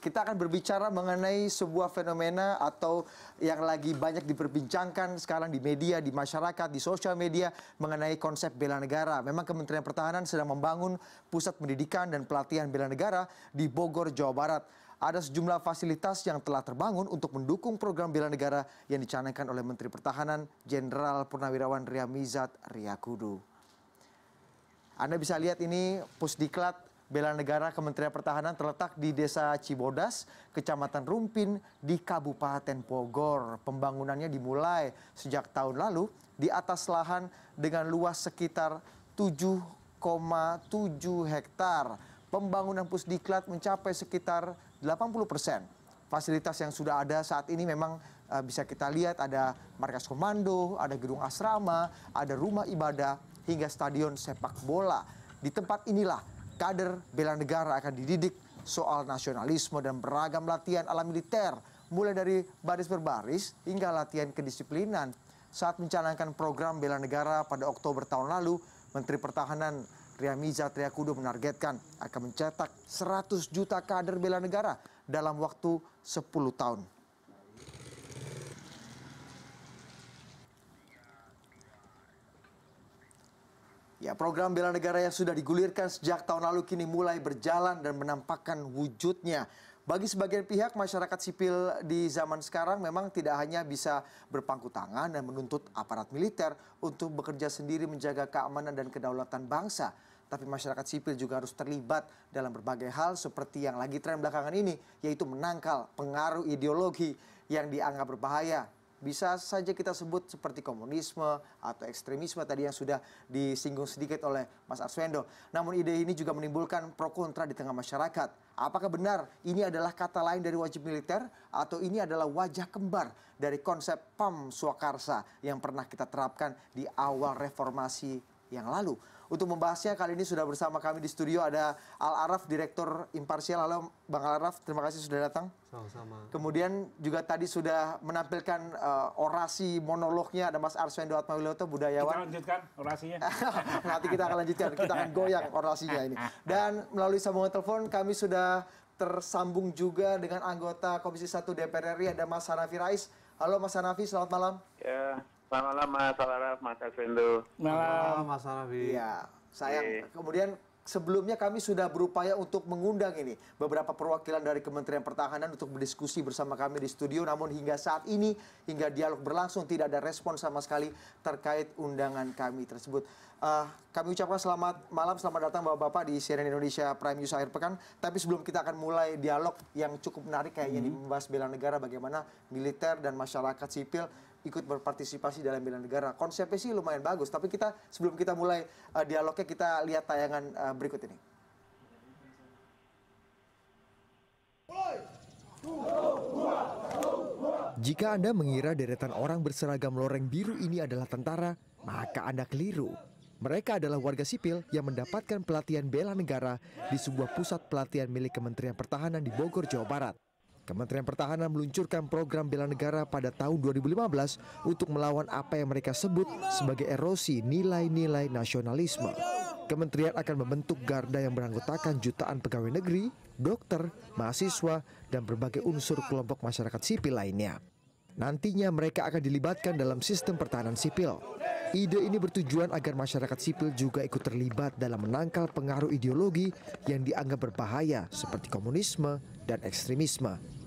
kita akan berbicara mengenai sebuah fenomena atau yang lagi banyak diperbincangkan sekarang di media, di masyarakat, di sosial media mengenai konsep bela negara. Memang Kementerian Pertahanan sedang membangun pusat pendidikan dan pelatihan bela negara di Bogor, Jawa Barat. Ada sejumlah fasilitas yang telah terbangun untuk mendukung program bela negara yang dicanangkan oleh Menteri Pertahanan Jenderal Purnawirawan Riamizat Riyakudu. Anda bisa lihat ini Pusdiklat Bela Negara Kementerian Pertahanan terletak di Desa Cibodas, Kecamatan Rumpin di Kabupaten Bogor. Pembangunannya dimulai sejak tahun lalu di atas lahan dengan luas sekitar 7,7 hektar. Pembangunan Pusdiklat mencapai sekitar 80 persen. Fasilitas yang sudah ada saat ini memang uh, bisa kita lihat ada markas komando, ada gedung asrama, ada rumah ibadah, hingga stadion sepak bola. Di tempat inilah kader bela negara akan dididik soal nasionalisme dan beragam latihan ala militer, mulai dari baris berbaris hingga latihan kedisiplinan. Saat mencanangkan program bela negara pada Oktober tahun lalu, Menteri Pertahanan Riamiza Triakudu menargetkan akan mencetak 100 juta kader bela negara dalam waktu 10 tahun. Ya, program bela negara yang sudah digulirkan sejak tahun lalu kini mulai berjalan dan menampakkan wujudnya. Bagi sebagian pihak, masyarakat sipil di zaman sekarang memang tidak hanya bisa berpangku tangan dan menuntut aparat militer untuk bekerja sendiri menjaga keamanan dan kedaulatan bangsa. Tapi masyarakat sipil juga harus terlibat dalam berbagai hal seperti yang lagi tren belakangan ini, yaitu menangkal pengaruh ideologi yang dianggap berbahaya bisa saja kita sebut seperti komunisme atau ekstremisme tadi yang sudah disinggung sedikit oleh Mas Arswendo. Namun ide ini juga menimbulkan pro kontra di tengah masyarakat. Apakah benar ini adalah kata lain dari wajib militer atau ini adalah wajah kembar dari konsep PAM Swakarsa yang pernah kita terapkan di awal reformasi yang lalu. Untuk membahasnya kali ini sudah bersama kami di studio ada Al Araf, Direktur Imparsial. Halo Bang Al Araf, terima kasih sudah datang. Sama-sama. Kemudian juga tadi sudah menampilkan uh, orasi monolognya ada Mas Arswendo Atmawiloto, budayawan. Kita lanjutkan orasinya. Nanti kita akan lanjutkan, kita akan goyang orasinya ini. Dan melalui sambungan telepon kami sudah tersambung juga dengan anggota Komisi 1 DPR RI ada Mas Hanafi Rais. Halo Mas Hanafi, selamat malam. Ya, Selamat malam Mas Salaraf, Mas Arswendo. Malam Mas Arafi. Iya, sayang. Oke. Kemudian sebelumnya kami sudah berupaya untuk mengundang ini beberapa perwakilan dari Kementerian Pertahanan untuk berdiskusi bersama kami di studio. Namun hingga saat ini, hingga dialog berlangsung tidak ada respon sama sekali terkait undangan kami tersebut. Eh, kami ucapkan selamat malam, selamat datang Bapak-Bapak di CNN Indonesia Prime News akhir pekan. Tapi sebelum kita akan mulai dialog yang cukup menarik kayaknya di membahas bela negara, bagaimana militer dan masyarakat sipil ikut berpartisipasi dalam bela negara. Konsepnya sih lumayan bagus, tapi kita sebelum kita mulai uh, dialognya kita lihat tayangan uh, berikut ini. Jika Anda mengira deretan orang berseragam loreng biru ini adalah tentara, maka Anda keliru. Mereka adalah warga sipil yang mendapatkan pelatihan bela negara di sebuah pusat pelatihan milik Kementerian Pertahanan di Bogor, Jawa Barat. Kementerian Pertahanan meluncurkan program bela negara pada tahun 2015 untuk melawan apa yang mereka sebut sebagai erosi nilai-nilai nasionalisme. Kementerian akan membentuk garda yang beranggotakan jutaan pegawai negeri, dokter, mahasiswa, dan berbagai unsur kelompok masyarakat sipil lainnya. Nantinya mereka akan dilibatkan dalam sistem pertahanan sipil. Ide ini bertujuan agar masyarakat sipil juga ikut terlibat dalam menangkal pengaruh ideologi yang dianggap berbahaya seperti komunisme dan ekstremisme.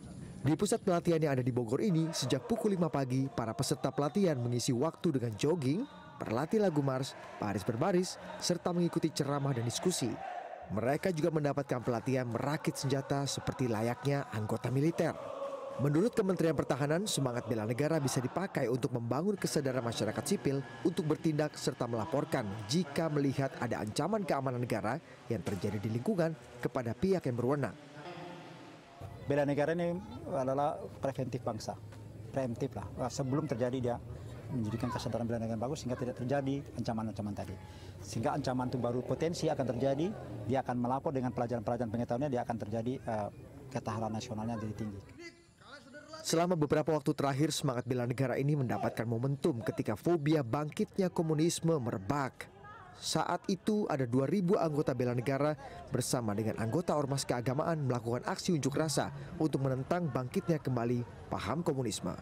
Di pusat pelatihan yang ada di Bogor ini, sejak pukul 5 pagi, para peserta pelatihan mengisi waktu dengan jogging, berlatih lagu mars, baris berbaris, serta mengikuti ceramah dan diskusi. Mereka juga mendapatkan pelatihan merakit senjata seperti layaknya anggota militer. Menurut Kementerian Pertahanan, semangat bela negara bisa dipakai untuk membangun kesadaran masyarakat sipil untuk bertindak serta melaporkan jika melihat ada ancaman keamanan negara yang terjadi di lingkungan kepada pihak yang berwenang. Bela negara ini adalah preventif bangsa, preemptif lah. Sebelum terjadi dia menjadikan kesadaran bela negara bagus sehingga tidak terjadi ancaman-ancaman tadi. Sehingga ancaman itu baru potensi akan terjadi, dia akan melapor dengan pelajaran-pelajaran pengetahuannya, dia akan terjadi eh, ketahanan nasionalnya jadi tinggi. Selama beberapa waktu terakhir, semangat bela negara ini mendapatkan momentum ketika fobia bangkitnya komunisme merebak. Saat itu ada 2.000 anggota bela negara bersama dengan anggota ormas keagamaan melakukan aksi unjuk rasa untuk menentang bangkitnya kembali paham komunisme.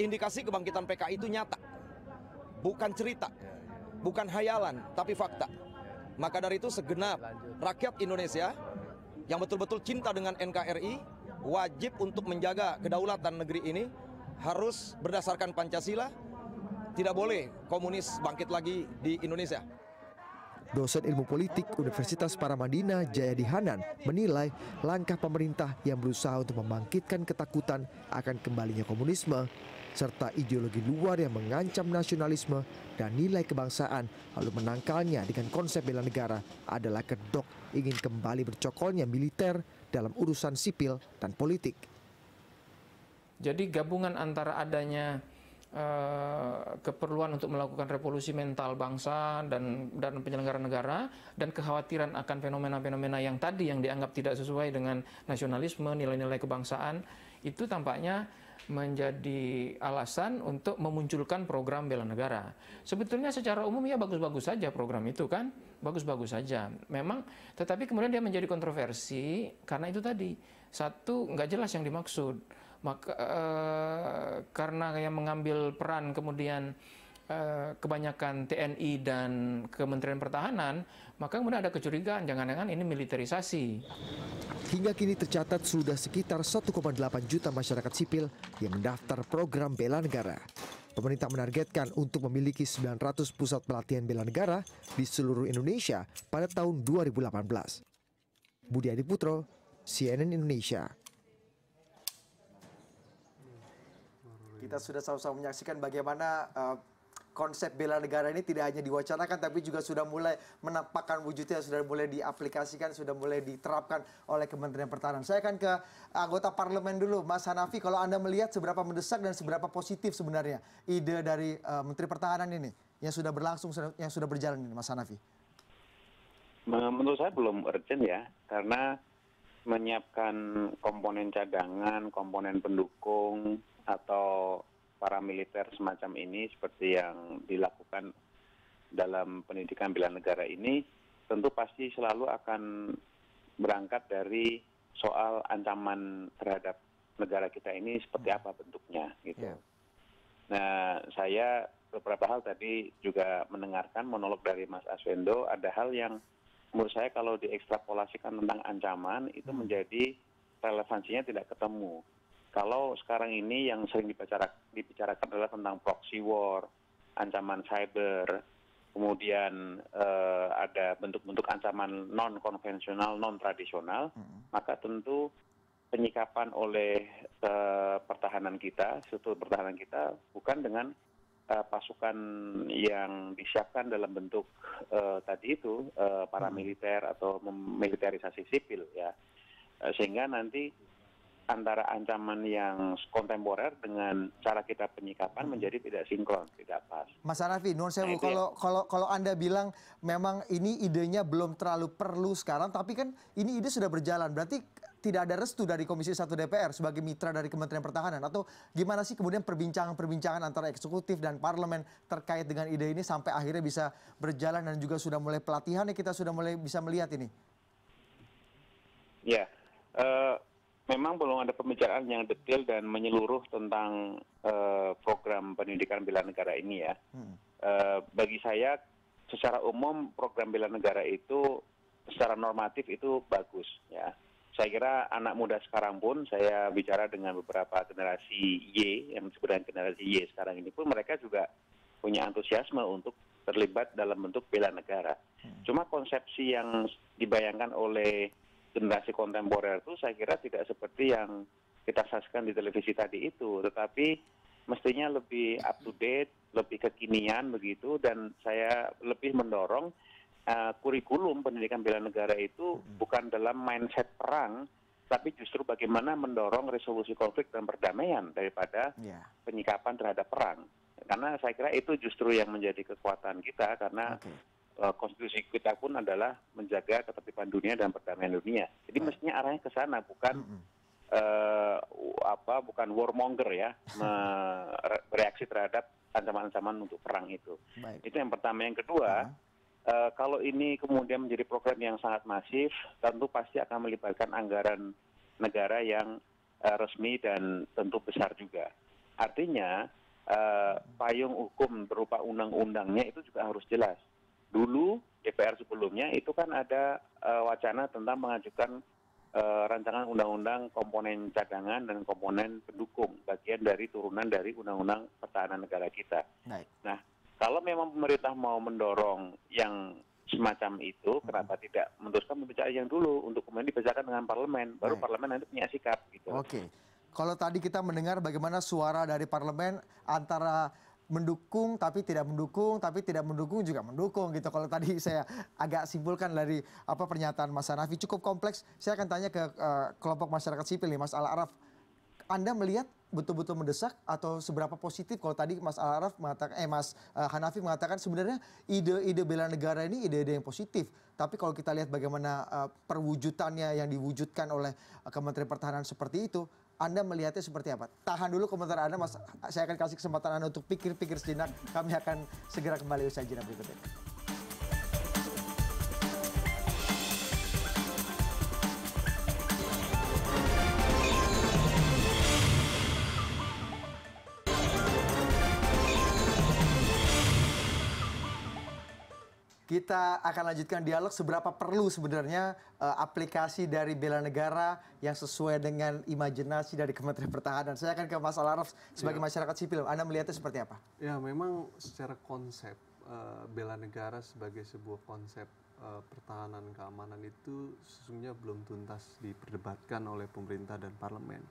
Indikasi kebangkitan PKI itu nyata, bukan cerita, bukan hayalan, tapi fakta. Maka dari itu segenap rakyat Indonesia yang betul-betul cinta dengan NKRI wajib untuk menjaga kedaulatan negeri ini harus berdasarkan Pancasila, tidak boleh komunis bangkit lagi di Indonesia. Dosen ilmu politik Universitas Paramadina Jayadi Hanan menilai langkah pemerintah yang berusaha untuk membangkitkan ketakutan akan kembalinya komunisme serta ideologi luar yang mengancam nasionalisme dan nilai kebangsaan lalu menangkalnya dengan konsep bela negara adalah kedok ingin kembali bercokolnya militer dalam urusan sipil dan politik. Jadi gabungan antara adanya uh, keperluan untuk melakukan revolusi mental bangsa dan dan penyelenggara negara dan kekhawatiran akan fenomena-fenomena yang tadi yang dianggap tidak sesuai dengan nasionalisme, nilai-nilai kebangsaan itu tampaknya menjadi alasan untuk memunculkan program bela negara. Sebetulnya secara umum ya bagus-bagus saja program itu kan, bagus-bagus saja. Memang, tetapi kemudian dia menjadi kontroversi karena itu tadi satu nggak jelas yang dimaksud maka uh, karena yang mengambil peran kemudian uh, kebanyakan TNI dan Kementerian Pertahanan, maka kemudian ada kecurigaan jangan-jangan ini militerisasi. Hingga kini tercatat sudah sekitar 1,8 juta masyarakat sipil yang mendaftar program bela negara. Pemerintah menargetkan untuk memiliki 900 pusat pelatihan bela negara di seluruh Indonesia pada tahun 2018. Budi Adiputro, CNN Indonesia. Kita sudah sama-sama menyaksikan bagaimana uh, konsep bela negara ini tidak hanya diwacanakan tapi juga sudah mulai menampakkan wujudnya sudah mulai diaplikasikan sudah mulai diterapkan oleh Kementerian Pertahanan. Saya akan ke anggota parlemen dulu Mas Hanafi kalau Anda melihat seberapa mendesak dan seberapa positif sebenarnya ide dari uh, Menteri Pertahanan ini yang sudah berlangsung yang sudah berjalan ini Mas Hanafi. Menurut saya belum urgent ya karena menyiapkan komponen cadangan, komponen pendukung atau paramiliter semacam ini seperti yang dilakukan dalam pendidikan bela negara ini tentu pasti selalu akan berangkat dari soal ancaman terhadap negara kita ini seperti hmm. apa bentuknya gitu. Yeah. Nah, saya beberapa hal tadi juga mendengarkan monolog dari Mas Aswendo ada hal yang menurut saya kalau diekstrapolasikan tentang ancaman itu hmm. menjadi relevansinya tidak ketemu kalau sekarang ini yang sering dibicarakan adalah tentang proxy war, ancaman cyber, kemudian uh, ada bentuk-bentuk ancaman non konvensional, non tradisional, hmm. maka tentu penyikapan oleh uh, pertahanan kita, struktur pertahanan kita bukan dengan uh, pasukan yang disiapkan dalam bentuk uh, tadi itu uh, paramiliter atau memiliterisasi sipil ya, uh, sehingga nanti antara ancaman yang kontemporer dengan cara kita penyikapan menjadi tidak sinkron, tidak pas. Mas Hanafi, Nur Sewu, nah, kalau kalau kalau Anda bilang memang ini idenya belum terlalu perlu sekarang, tapi kan ini ide sudah berjalan, berarti tidak ada restu dari Komisi 1 DPR sebagai mitra dari Kementerian Pertahanan atau gimana sih kemudian perbincangan-perbincangan antara eksekutif dan parlemen terkait dengan ide ini sampai akhirnya bisa berjalan dan juga sudah mulai pelatihan ya kita sudah mulai bisa melihat ini. Ya, uh, memang belum ada pembicaraan yang detail dan menyeluruh tentang uh, program pendidikan bela negara ini ya. Hmm. Uh, bagi saya secara umum program bela negara itu secara normatif itu bagus ya. Saya kira anak muda sekarang pun saya bicara dengan beberapa generasi Y yang disebut generasi Y sekarang ini pun mereka juga punya antusiasme untuk terlibat dalam bentuk bela negara. Hmm. Cuma konsepsi yang dibayangkan oleh generasi kontemporer itu saya kira tidak seperti yang kita saksikan di televisi tadi itu, tetapi mestinya lebih up to date, lebih kekinian begitu, dan saya lebih mendorong uh, kurikulum pendidikan bela negara itu bukan dalam mindset perang, tapi justru bagaimana mendorong resolusi konflik dan perdamaian daripada yeah. penyikapan terhadap perang. Karena saya kira itu justru yang menjadi kekuatan kita karena okay. Eh, konstitusi kita pun adalah menjaga ketertiban dunia dan perdamaian dunia. Jadi mestinya arahnya ke sana bukan mm -hmm. eh, apa bukan warmonger ya bereaksi terhadap ancaman-ancaman untuk perang itu. Baik. Itu yang pertama. Yang kedua, eh, kalau ini kemudian menjadi program yang sangat masif, tentu pasti akan melibatkan anggaran negara yang eh, resmi dan tentu besar juga. Artinya eh, payung hukum berupa undang-undangnya itu juga harus jelas. Dulu DPR sebelumnya itu kan ada eh, wacana tentang mengajukan eh, rancangan undang-undang komponen cadangan dan komponen pendukung, bagian dari turunan dari undang-undang pertahanan negara kita. Baik. Nah, kalau memang pemerintah mau mendorong yang semacam itu, kenapa tidak meneruskan pembicaraan yang dulu untuk kemudian dibacakan dengan parlemen, baru Baik. parlemen nanti punya sikap gitu. Oke. Kalau tadi kita mendengar bagaimana suara dari parlemen antara mendukung tapi tidak mendukung tapi tidak mendukung juga mendukung gitu. Kalau tadi saya agak simpulkan dari apa pernyataan Mas Hanafi cukup kompleks. Saya akan tanya ke eh, kelompok masyarakat sipil nih Mas Al Araf. Anda melihat betul-betul mendesak atau seberapa positif kalau tadi Mas Al Araf mengatakan eh Mas eh, Hanafi mengatakan sebenarnya ide-ide bela negara ini ide-ide yang positif. Tapi kalau kita lihat bagaimana eh, perwujudannya yang diwujudkan oleh eh, Kementerian Pertahanan seperti itu, anda melihatnya seperti apa? Tahan dulu komentar Anda, Mas. Saya akan kasih kesempatan Anda untuk pikir-pikir sejenak. Kami akan segera kembali usai jeda berikut Kita akan lanjutkan dialog seberapa perlu sebenarnya eh, aplikasi dari bela negara yang sesuai dengan imajinasi dari Kementerian Pertahanan. Saya akan ke Mas Alaraf sebagai masyarakat sipil. Anda melihatnya seperti apa? Ya memang secara konsep eh, bela negara sebagai sebuah konsep eh, pertahanan keamanan itu sesungguhnya belum tuntas diperdebatkan oleh pemerintah dan parlemen.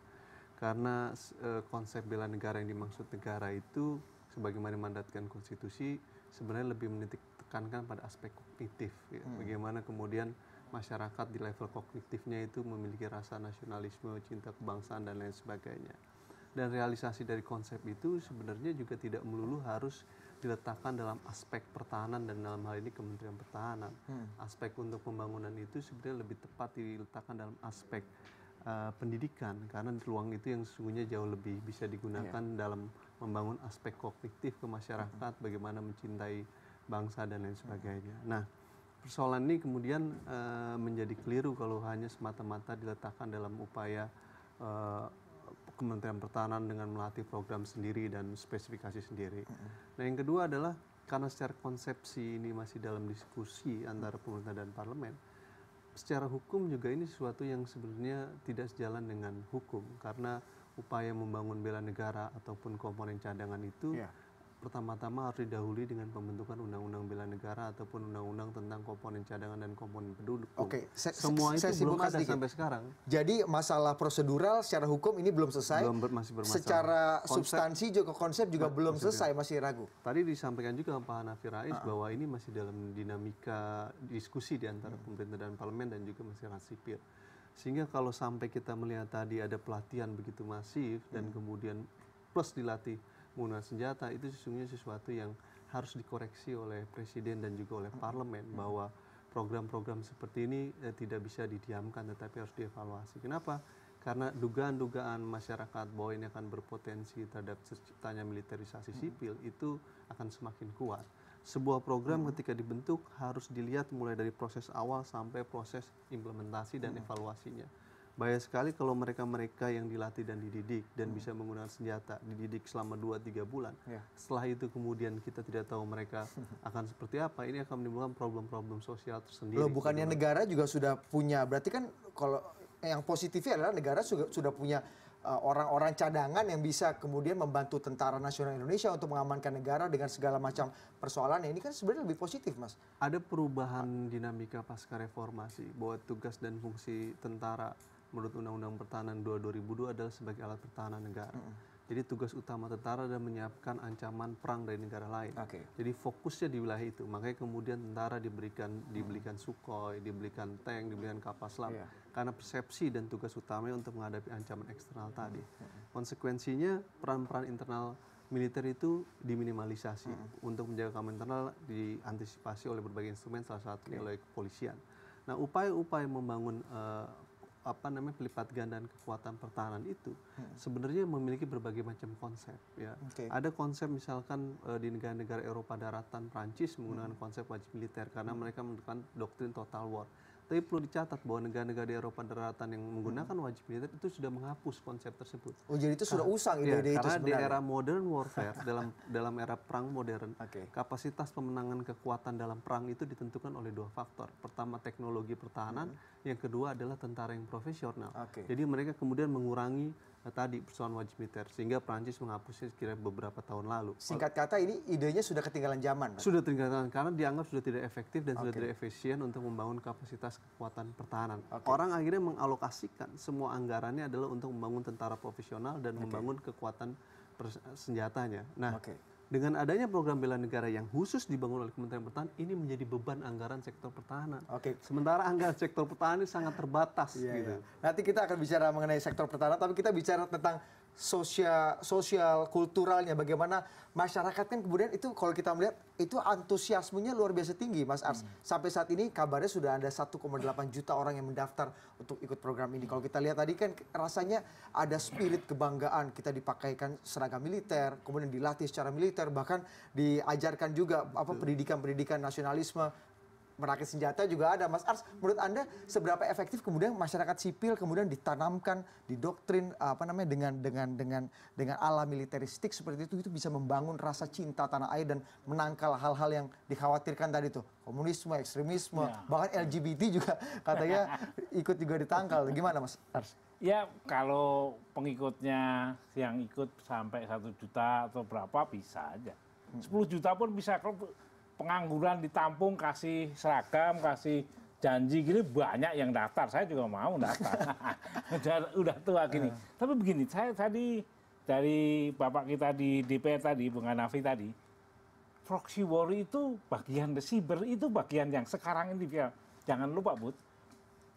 Karena eh, konsep bela negara yang dimaksud negara itu sebagaimana dimandatkan konstitusi sebenarnya lebih menitik tekankan pada aspek kognitif. ya. Bagaimana kemudian masyarakat di level kognitifnya itu memiliki rasa nasionalisme, cinta kebangsaan dan lain sebagainya. Dan realisasi dari konsep itu sebenarnya juga tidak melulu harus diletakkan dalam aspek pertahanan dan dalam hal ini Kementerian Pertahanan. Aspek untuk pembangunan itu sebenarnya lebih tepat diletakkan dalam aspek uh, pendidikan karena ruang itu yang sesungguhnya jauh lebih bisa digunakan dalam membangun aspek kognitif ke masyarakat, bagaimana mencintai bangsa dan lain sebagainya. Nah, persoalan ini kemudian eh, menjadi keliru kalau hanya semata-mata diletakkan dalam upaya eh, Kementerian Pertahanan dengan melatih program sendiri dan spesifikasi sendiri. Nah, yang kedua adalah karena secara konsepsi ini masih dalam diskusi antara pemerintah dan parlemen, secara hukum juga ini sesuatu yang sebenarnya tidak sejalan dengan hukum karena upaya membangun bela negara ataupun komponen cadangan itu Iya. Pertama-tama harus didahului dengan pembentukan undang-undang bela negara ataupun undang-undang tentang komponen cadangan dan komponen penduduk. Oke, se- semua se- saya itu belum ada sedikit. sampai sekarang. Jadi masalah prosedural secara hukum ini belum selesai. Belum ber- masih bermasalah. Secara Konsep- substansi juga konsep juga belum prosedur. selesai, masih ragu. Tadi disampaikan juga Pak Hanafi Rais bahwa ini masih dalam dinamika diskusi di antara pemerintah dan parlemen dan juga masyarakat sipil. Sehingga kalau sampai kita melihat tadi ada pelatihan begitu masif dan kemudian plus dilatih menggunakan senjata itu sesungguhnya sesuatu yang harus dikoreksi oleh presiden dan juga oleh parlemen bahwa program-program seperti ini eh, tidak bisa didiamkan tetapi harus dievaluasi. Kenapa? Karena dugaan-dugaan masyarakat bahwa ini akan berpotensi terhadap terciptanya militerisasi sipil itu akan semakin kuat. Sebuah program ketika dibentuk harus dilihat mulai dari proses awal sampai proses implementasi dan evaluasinya. Bahaya sekali kalau mereka-mereka yang dilatih dan dididik dan bisa menggunakan senjata, dididik selama 2-3 bulan. Ya. Setelah itu kemudian kita tidak tahu mereka akan seperti apa, ini akan menimbulkan problem-problem sosial tersendiri. Loh, bukannya Gitu. negara juga sudah punya, berarti kan kalau yang positifnya adalah negara sudah, sudah punya uh, orang-orang cadangan yang bisa kemudian membantu tentara nasional Indonesia untuk mengamankan negara dengan segala macam persoalan. Ini kan sebenarnya lebih positif, Mas. ada perubahan dinamika pasca reformasi bahwa tugas dan fungsi tentara menurut Undang-Undang Pertahanan 2 2002 adalah sebagai alat pertahanan negara. Jadi tugas utama tentara adalah menyiapkan ancaman perang dari negara lain. Oke. Jadi fokusnya di wilayah itu. Makanya kemudian tentara diberikan dibelikan Sukhoi, dibelikan tank, dibelikan kapal selam. Iya. Karena persepsi dan tugas utamanya untuk menghadapi ancaman eksternal tadi. Konsekuensinya peran-peran internal militer itu diminimalisasi untuk menjaga keamanan internal diantisipasi oleh berbagai instrumen salah satunya oleh kepolisian. Nah, upaya-upaya membangun eh, apa namanya pelipat gandaan kekuatan pertahanan itu sebenarnya memiliki berbagai macam konsep ya. Oke. Ada konsep misalkan eh, di negara-negara Eropa daratan Prancis menggunakan konsep wajib militer karena mereka menggunakan doktrin total war. Tapi perlu dicatat bahwa negara-negara di Eropa daratan yang menggunakan wajib militer itu sudah menghapus konsep tersebut. Oh jadi itu sudah usang Iya, ide-ide itu karena di sebenarnya. era modern warfare dalam dalam era perang modern Oke. kapasitas pemenangan kekuatan dalam perang itu ditentukan oleh dua faktor pertama teknologi pertahanan yang kedua adalah tentara yang profesional Oke. jadi mereka kemudian mengurangi tadi persoalan wajib militer sehingga Prancis menghapusnya kira beberapa tahun lalu Singkat kata ini idenya sudah ketinggalan zaman. Mas. sudah tinggalkan karena dianggap sudah tidak efektif dan sudah Oke. tidak efisien untuk membangun kapasitas kekuatan pertahanan. Orang akhirnya mengalokasikan semua anggarannya adalah untuk membangun tentara profesional dan membangun kekuatan senjatanya. Nah, Oke. Dengan adanya program bela negara yang khusus dibangun oleh Kementerian Pertahanan, ini menjadi beban anggaran sektor pertahanan. Oke. Sementara anggaran sektor pertahanan ini sangat terbatas Iya, gitu. iya. Nanti kita akan bicara mengenai sektor pertahanan, tapi kita bicara tentang sosial, sosial, kulturalnya, bagaimana masyarakat kan kemudian itu kalau kita melihat itu antusiasmenya luar biasa tinggi, Mas Ars. Sampai saat ini kabarnya sudah ada 1,8 juta orang yang mendaftar untuk ikut program ini. Kalau kita lihat tadi kan rasanya ada spirit kebanggaan kita dipakaikan seragam militer, kemudian dilatih secara militer, bahkan diajarkan juga apa pendidikan-pendidikan nasionalisme merakit senjata juga ada Mas Ars. Menurut Anda seberapa efektif kemudian masyarakat sipil kemudian ditanamkan didoktrin apa namanya dengan dengan dengan dengan ala militeristik seperti itu itu bisa membangun rasa cinta tanah air dan menangkal hal-hal yang dikhawatirkan tadi tuh. Komunisme ekstremisme bahkan LGBT juga katanya ikut juga ditangkal. Gimana Mas Ars? Ya kalau pengikutnya yang ikut sampai satu juta atau berapa bisa aja. 10 juta pun bisa kalau pengangguran ditampung kasih seragam, kasih janji gini banyak yang daftar. Saya juga mau daftar. udah, udah tua gini. Tapi begini, saya tadi dari Bapak kita di DPR tadi, Bung Hanafi tadi, proxy war itu bagian cyber itu bagian yang sekarang ini dia jangan lupa Bud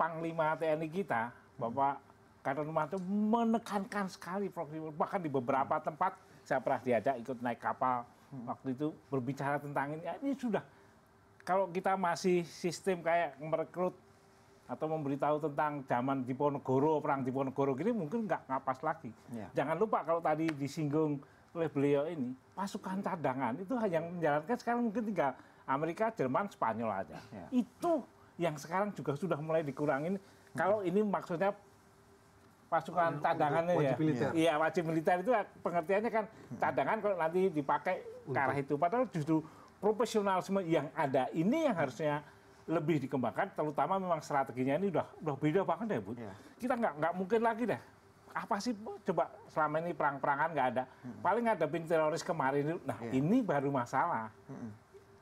Panglima TNI kita Bapak Kartonumanto menekankan sekali proxy war bahkan di beberapa tempat saya pernah diajak ikut naik kapal waktu itu berbicara tentang ini Ya, ini sudah kalau kita masih sistem kayak merekrut atau memberitahu tentang zaman Diponegoro, perang Diponegoro gini mungkin nggak nggak pas lagi. Ya. Jangan lupa kalau tadi disinggung oleh beliau ini, pasukan cadangan itu yang menjalankan sekarang mungkin tinggal Amerika, Jerman, Spanyol aja. Ya. Itu yang sekarang juga sudah mulai dikurangin. Kalau ini maksudnya pasukan cadangannya wajib ya. militer. Iya, wajib militer itu pengertiannya kan cadangan kalau nanti dipakai ke arah itu. Padahal justru profesionalisme yang ada ini yang harusnya lebih dikembangkan, terutama memang strateginya ini udah udah beda banget ya, Bu. Iya. Kita nggak nggak mungkin lagi deh. Apa sih Bu? coba selama ini perang-perangan nggak ada. Paling ngadepin teroris kemarin itu. Nah, Iya. ini baru masalah.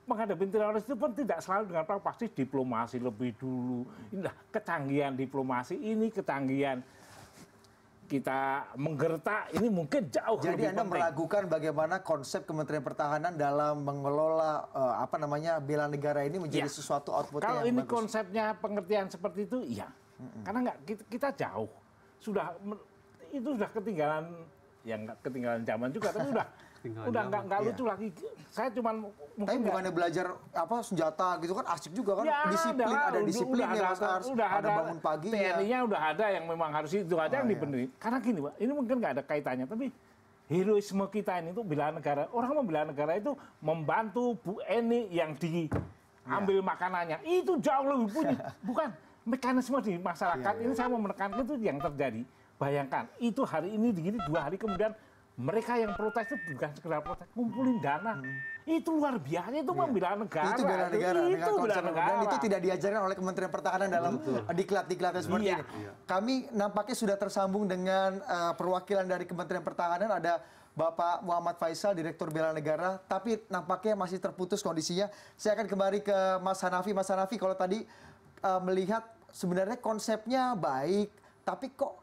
Menghadapi teroris itu pun tidak selalu dengan perang, pasti diplomasi lebih dulu. Ini kecanggihan diplomasi, ini kecanggihan kita menggertak ini mungkin jauh Jadi lebih Anda penting. meragukan bagaimana konsep Kementerian Pertahanan dalam mengelola eh, apa namanya bela negara ini menjadi Ya. sesuatu output Kalau yang ini bagus. konsepnya pengertian seperti itu, iya. Karena nggak kita, kita jauh, sudah itu sudah ketinggalan, ya nggak ketinggalan zaman juga, tapi udah Ketinggalan udah nggak nggak iya. lucu lagi. Saya cuman Tapi mungkin nggak- bukannya belajar apa senjata gitu kan asik juga kan Ya, disiplin lah, ada udah- disiplinnya udah Mas ada, Ars, udah ada bangun pagi ya. TNI-nya udah ada yang memang harus itu aja yang iya. dibenerin. Karena gini, Pak, ini mungkin nggak ada kaitannya, tapi heroisme kita ini tuh bela negara. Orang membela negara itu membantu Bu Eni yang diambil Iya. makanannya. Itu jauh lebih punya. Bukan mekanisme di masyarakat Iya, ini saya mau menekankan itu yang terjadi. Bayangkan, itu hari ini begini, dua hari kemudian mereka yang protes itu bukan sekedar protes, ngumpulin dana. Itu luar biasa, itu membela negara. Hmm. Iya. itu bela negara Itu dengan bela negara. dan itu tidak diajarkan oleh Kementerian Pertahanan dalam diklat-diklatnya seperti Iya. ini. Kami nampaknya sudah tersambung dengan eh, perwakilan dari Kementerian Pertahanan ada Bapak Muhammad Faisal, Direktur Bela Negara, tapi nampaknya masih terputus kondisinya. Saya akan kembali ke Mas Hanafi. Mas Hanafi, kalau tadi eh, melihat sebenarnya konsepnya baik, tapi kok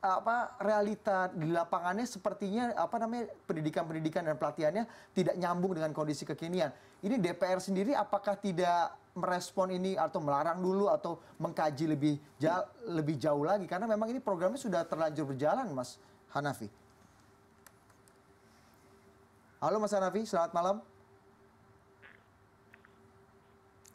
apa realita di lapangannya sepertinya apa namanya pendidikan-pendidikan dan pelatihannya tidak nyambung dengan kondisi kekinian. Ini DPR sendiri apakah tidak merespon ini atau melarang dulu atau mengkaji lebih jauh, lebih jauh lagi karena memang ini programnya sudah terlanjur berjalan Mas Hanafi. Halo Mas Hanafi, selamat malam.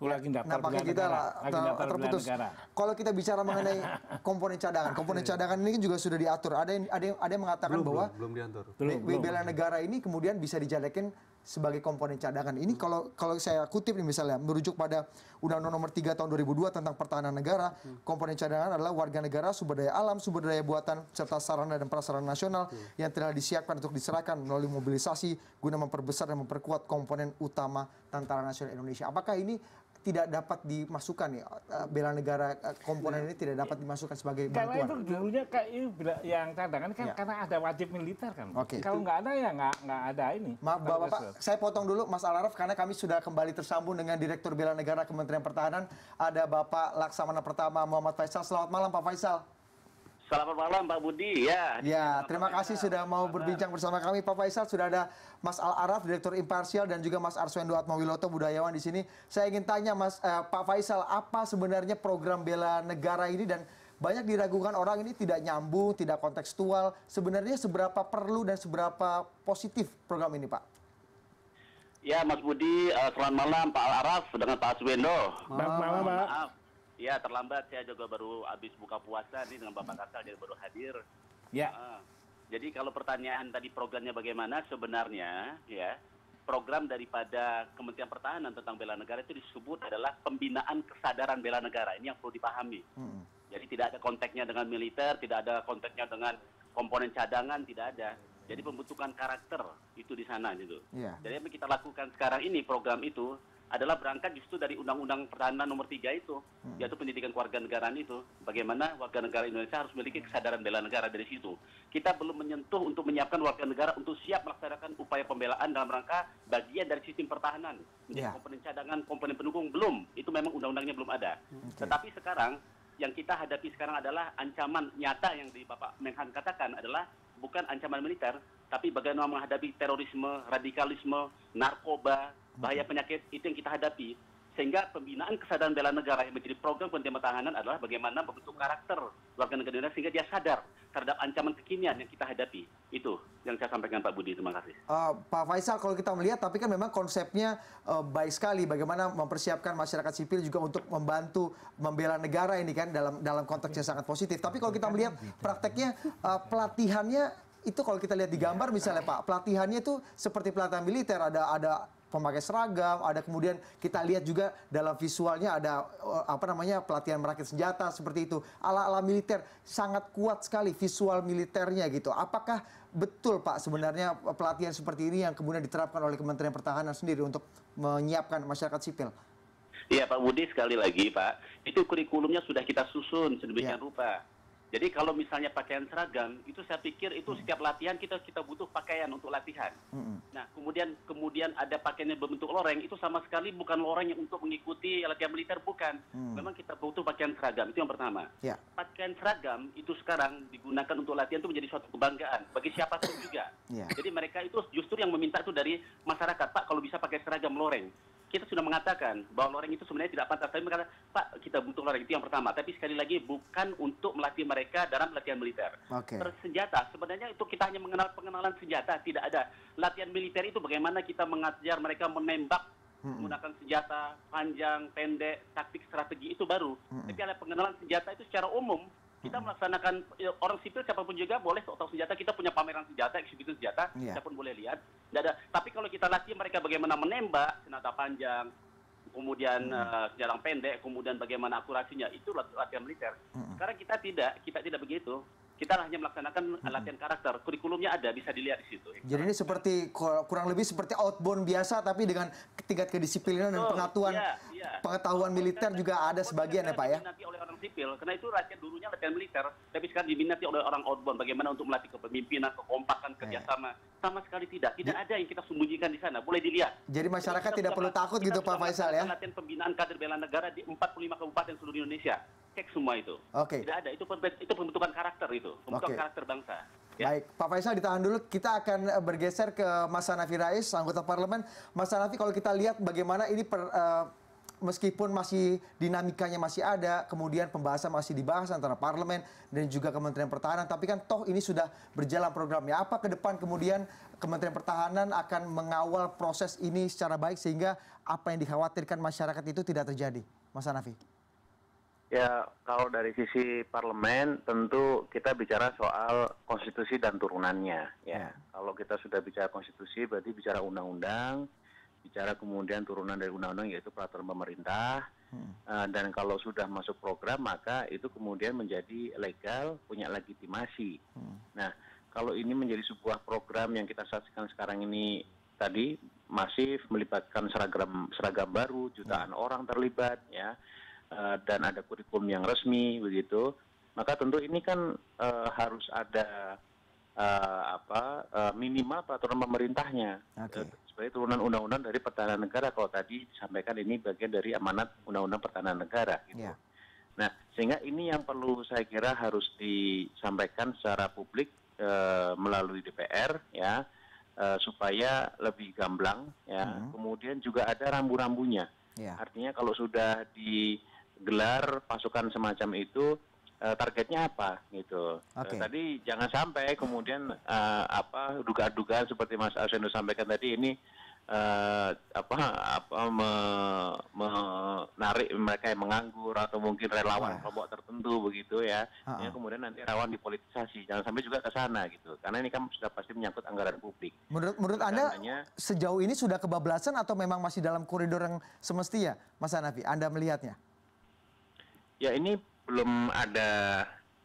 Lagi daftar Nampaknya kita lah ter- terputus. negara. Kalau kita bicara mengenai komponen cadangan, komponen cadangan ini kan juga sudah diatur. Ada yang ada yang, ada yang mengatakan belum, bahwa belum, belum diatur. Bela negara ini kemudian bisa dijadikan sebagai komponen cadangan. Ini kalau kalau saya kutip nih misalnya merujuk pada Undang-Undang Nomor 3 tahun 2002 tentang pertahanan negara, komponen cadangan adalah warga negara, sumber daya alam, sumber daya buatan serta sarana dan prasarana nasional yang telah disiapkan untuk diserahkan melalui mobilisasi guna memperbesar dan memperkuat komponen utama tentara nasional Indonesia. Apakah ini tidak dapat dimasukkan ya eh, bela negara eh, komponen ini tidak dapat dimasukkan sebagai Karena itu bantuan? dulunya kayak yang cadangan kan Ya. karena ada wajib militer kan. Oke. Kalau nggak ada ya nggak nggak ada ini. Maaf Bapak, reses. saya potong dulu Mas Alaraf karena kami sudah kembali tersambung dengan Direktur Bela Negara Kementerian Pertahanan. Ada Bapak Laksamana Pertama Muhammad Faisal. Selamat malam Pak Faisal. Selamat malam Pak Budi. Ya. Ya, terima kasih sudah mau berbincang bersama kami Pak Faisal. Sudah ada Mas Al Araf, Direktur Imparsial dan juga Mas Arswendo Atmawiloto, budayawan di sini. Saya ingin tanya Mas eh, Pak Faisal, apa sebenarnya program bela negara ini dan banyak diragukan orang ini tidak nyambung, tidak kontekstual. Sebenarnya seberapa perlu dan seberapa positif program ini, Pak? Ya Mas Budi, eh, selamat malam Pak Al Araf dengan Pak Aswendo. Selamat malam, Pak. Maaf. Ya terlambat, saya juga baru habis buka puasa nih dengan Bapak Kasal jadi baru hadir. Ya. Ah, jadi kalau pertanyaan tadi programnya bagaimana sebenarnya ya program daripada Kementerian Pertahanan tentang bela negara itu disebut adalah pembinaan kesadaran bela negara. Ini yang perlu dipahami. Jadi tidak ada konteksnya dengan militer, tidak ada konteksnya dengan komponen cadangan, tidak ada. Jadi pembentukan karakter itu di sana gitu. Iya. Jadi yang kita lakukan sekarang ini program itu adalah berangkat justru dari Undang-Undang Pertahanan Nomor 3 itu, yaitu pendidikan kewarganegaraan itu. Bagaimana warga negara Indonesia harus memiliki kesadaran bela negara dari situ. Kita belum menyentuh untuk menyiapkan warga negara untuk siap melaksanakan upaya pembelaan dalam rangka bagian dari sistem pertahanan. Menjadi Ya. komponen cadangan, komponen pendukung belum. Itu memang undang-undangnya belum ada. Tetapi sekarang yang kita hadapi sekarang adalah ancaman nyata yang di Bapak Menhan katakan adalah bukan ancaman militer, tapi bagaimana menghadapi terorisme, radikalisme, narkoba, bahaya penyakit itu yang kita hadapi. Sehingga pembinaan kesadaran bela negara yang menjadi program Kementerian Pertahanan adalah bagaimana membentuk karakter warga negara Indonesia sehingga dia sadar terhadap ancaman kekinian yang kita hadapi. Itu yang saya sampaikan Pak Budi. Terima kasih. Uh, Pak Faisal kalau kita melihat tapi kan memang konsepnya uh, baik sekali bagaimana mempersiapkan masyarakat sipil juga untuk membantu membela negara ini kan dalam dalam konteks yang sangat positif. Tapi kalau kita melihat prakteknya uh, pelatihannya itu kalau kita lihat di gambar misalnya Pak, pelatihannya itu seperti pelatihan militer ada ada pemakai seragam, ada kemudian kita lihat juga dalam visualnya ada uh, apa namanya pelatihan merakit senjata seperti itu. Ala-ala militer sangat kuat sekali visual militernya gitu. Apakah betul Pak sebenarnya pelatihan seperti ini yang kemudian diterapkan oleh Kementerian Pertahanan sendiri untuk menyiapkan masyarakat sipil? Iya Pak Budi sekali lagi Pak, itu kurikulumnya sudah kita susun sedemikian Ya. rupa. Jadi kalau misalnya pakaian seragam, itu saya pikir itu setiap latihan kita kita butuh pakaian untuk latihan. Nah kemudian kemudian ada pakaian yang berbentuk loreng, itu sama sekali bukan loreng yang untuk mengikuti latihan militer bukan. Memang kita butuh pakaian seragam itu yang pertama. Ya. Pakaian seragam itu sekarang digunakan untuk latihan itu menjadi suatu kebanggaan bagi siapa pun juga. Ya. Jadi mereka itu justru yang meminta itu dari masyarakat, Pak kalau bisa pakai seragam loreng. Kita sudah mengatakan bahwa loreng itu sebenarnya tidak pantas. Tapi mereka, Pak kita butuh loreng itu yang pertama. Tapi sekali lagi bukan untuk melatih mereka dalam latihan militer. Oke. Bersenjata sebenarnya itu kita hanya mengenal pengenalan senjata, tidak ada. Latihan militer itu bagaimana kita mengajar mereka menembak menggunakan senjata panjang, pendek, taktik, strategi itu baru. Tapi ada pengenalan senjata itu secara umum kita melaksanakan ya, orang sipil siapa pun juga boleh tahu senjata. Kita punya pameran senjata eksibisi senjata Iya. siapa pun boleh lihat. Nggak ada. Tapi kalau kita latih mereka bagaimana menembak senjata panjang kemudian eh, senjata pendek kemudian bagaimana akurasinya itu lat- latihan militer. Sekarang kita tidak kita tidak begitu. Kita hanya melaksanakan latihan karakter. Kurikulumnya ada bisa dilihat di situ. Jadi ini seperti ku- kurang lebih seperti outbound biasa tapi dengan tingkat kedisiplinan dan Betul, pengetahuan iya, iya. pengetahuan militer juga ada sebagian ya Pak ya. Diminati oleh orang sipil, karena itu latihan dulunya latihan militer, tapi sekarang diminati oleh orang outbound. Bagaimana untuk melatih kepemimpinan, kekompakan, kerjasama? Sama sekali tidak. Tidak ada yang kita sembunyikan di sana. Boleh dilihat. Jadi masyarakat Kita tidak perlu takut gitu Pak Faisal ya. Latihan pembinaan kader bela negara di 45 kabupaten seluruh Indonesia. Cek semua itu. Oke. Tidak ada. Itu itu pembentukan karakter itu, pembentukan karakter bangsa. Ya. Baik, Pak Faisal ditahan dulu. Kita akan eh, bergeser ke Mas Hanafi Rais, anggota parlemen. Mas Hanafi, kalau kita lihat bagaimana ini per, eh, meskipun masih dinamikanya masih ada, kemudian pembahasan masih dibahas antara parlemen dan juga Kementerian Pertahanan, tapi kan toh ini sudah berjalan programnya. Apa ke depan kemudian Kementerian Pertahanan akan mengawal proses ini secara baik sehingga apa yang dikhawatirkan masyarakat itu tidak terjadi, Mas Hanafi? Ya, kalau dari sisi parlemen tentu kita bicara soal konstitusi dan turunannya. Ya, kalau kita sudah bicara konstitusi berarti bicara undang-undang, bicara kemudian turunan dari undang-undang yaitu peraturan pemerintah. Uh, dan kalau sudah masuk program maka itu kemudian menjadi legal, punya legitimasi. Nah, kalau ini menjadi sebuah program yang kita saksikan sekarang ini tadi masif melibatkan seragam seragam baru, jutaan orang terlibat ya. Uh, dan ada kurikulum yang resmi begitu, maka tentu ini kan uh, harus ada uh, apa uh, minimal peraturan pemerintahnya Oke. uh, sebagai turunan undang-undang dari pertahanan negara. Kalau tadi disampaikan ini bagian dari amanat undang-undang pertahanan negara. Gitu. Ya. Nah, sehingga ini yang perlu saya kira harus disampaikan secara publik eh, melalui DPR ya eh, supaya lebih gamblang ya. Kemudian juga ada rambu-rambunya. Ya. Artinya kalau sudah digelar pasukan semacam itu eh, targetnya apa gitu. Eh, tadi jangan sampai kemudian eh, apa dugaan-dugaan seperti Mas Arsendo sampaikan tadi ini eh, apa apa me- menarik mereka yang menganggur atau mungkin relawan kelompok tertentu begitu ya. Ya kemudian nanti rawan dipolitisasi. Jangan sampai juga ke sana gitu. Karena ini kan sudah pasti menyangkut anggaran publik. Menurut menurut Anda sejauh ini sudah kebablasan atau memang masih dalam koridor yang semestinya, Mas Hanafi? Anda melihatnya? Ya ini belum ada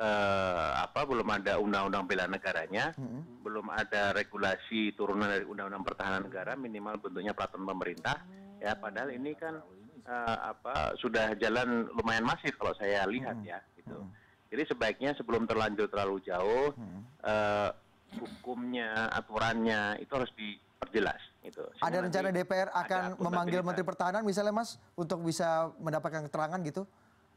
eh, apa belum ada undang-undang bela negaranya, belum ada regulasi turunan dari undang-undang pertahanan negara minimal bentuknya peraturan pemerintah. Ya padahal ini kan eh, apa sudah jalan lumayan masif kalau saya lihat ya gitu. Jadi sebaiknya sebelum terlanjur terlalu jauh eh, hukumnya, aturannya itu harus diperjelas gitu. Sehingga Ada rencana DPR ada akan memanggil. Menteri Pertahanan misalnya Mas untuk bisa mendapatkan keterangan gitu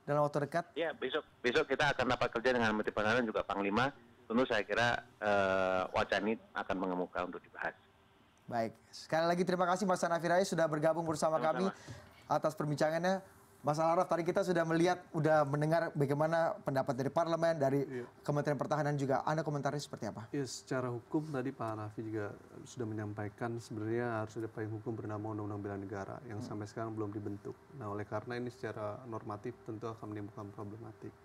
dalam waktu dekat? Ya besok besok kita akan rapat kerja dengan Menteri Pertahanan juga Panglima. Tentu saya kira eh, wacana ini akan mengemuka untuk dibahas. Baik, sekali lagi terima kasih Mas Hanafi Rais sudah bergabung bersama kami atas perbincangannya. Mas Alaraf, tadi kita sudah melihat, sudah mendengar bagaimana pendapat dari parlemen, dari Kementerian Pertahanan juga. Anda komentarnya seperti apa? Ya, secara hukum tadi Pak Hanafi juga sudah menyampaikan sebenarnya harus ada payung hukum bernama Undang-Undang Bela Negara yang sampai sekarang belum dibentuk. Nah, oleh karena ini secara normatif tentu akan menimbulkan problematik.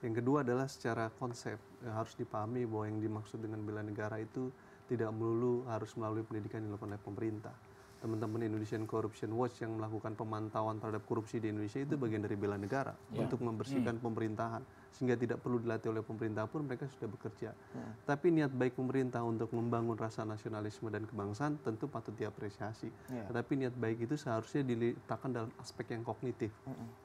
Yang kedua adalah secara konsep Ya, harus dipahami bahwa yang dimaksud dengan bela negara itu tidak melulu harus melalui pendidikan yang dilakukan oleh pemerintah. Teman-teman Indonesian Corruption Watch yang melakukan pemantauan terhadap korupsi di Indonesia itu bagian dari bela negara untuk membersihkan pemerintahan sehingga tidak perlu dilatih oleh pemerintah pun mereka sudah bekerja. Tapi niat baik pemerintah untuk membangun rasa nasionalisme dan kebangsaan tentu patut diapresiasi. Tetapi niat baik itu seharusnya diletakkan dalam aspek yang kognitif.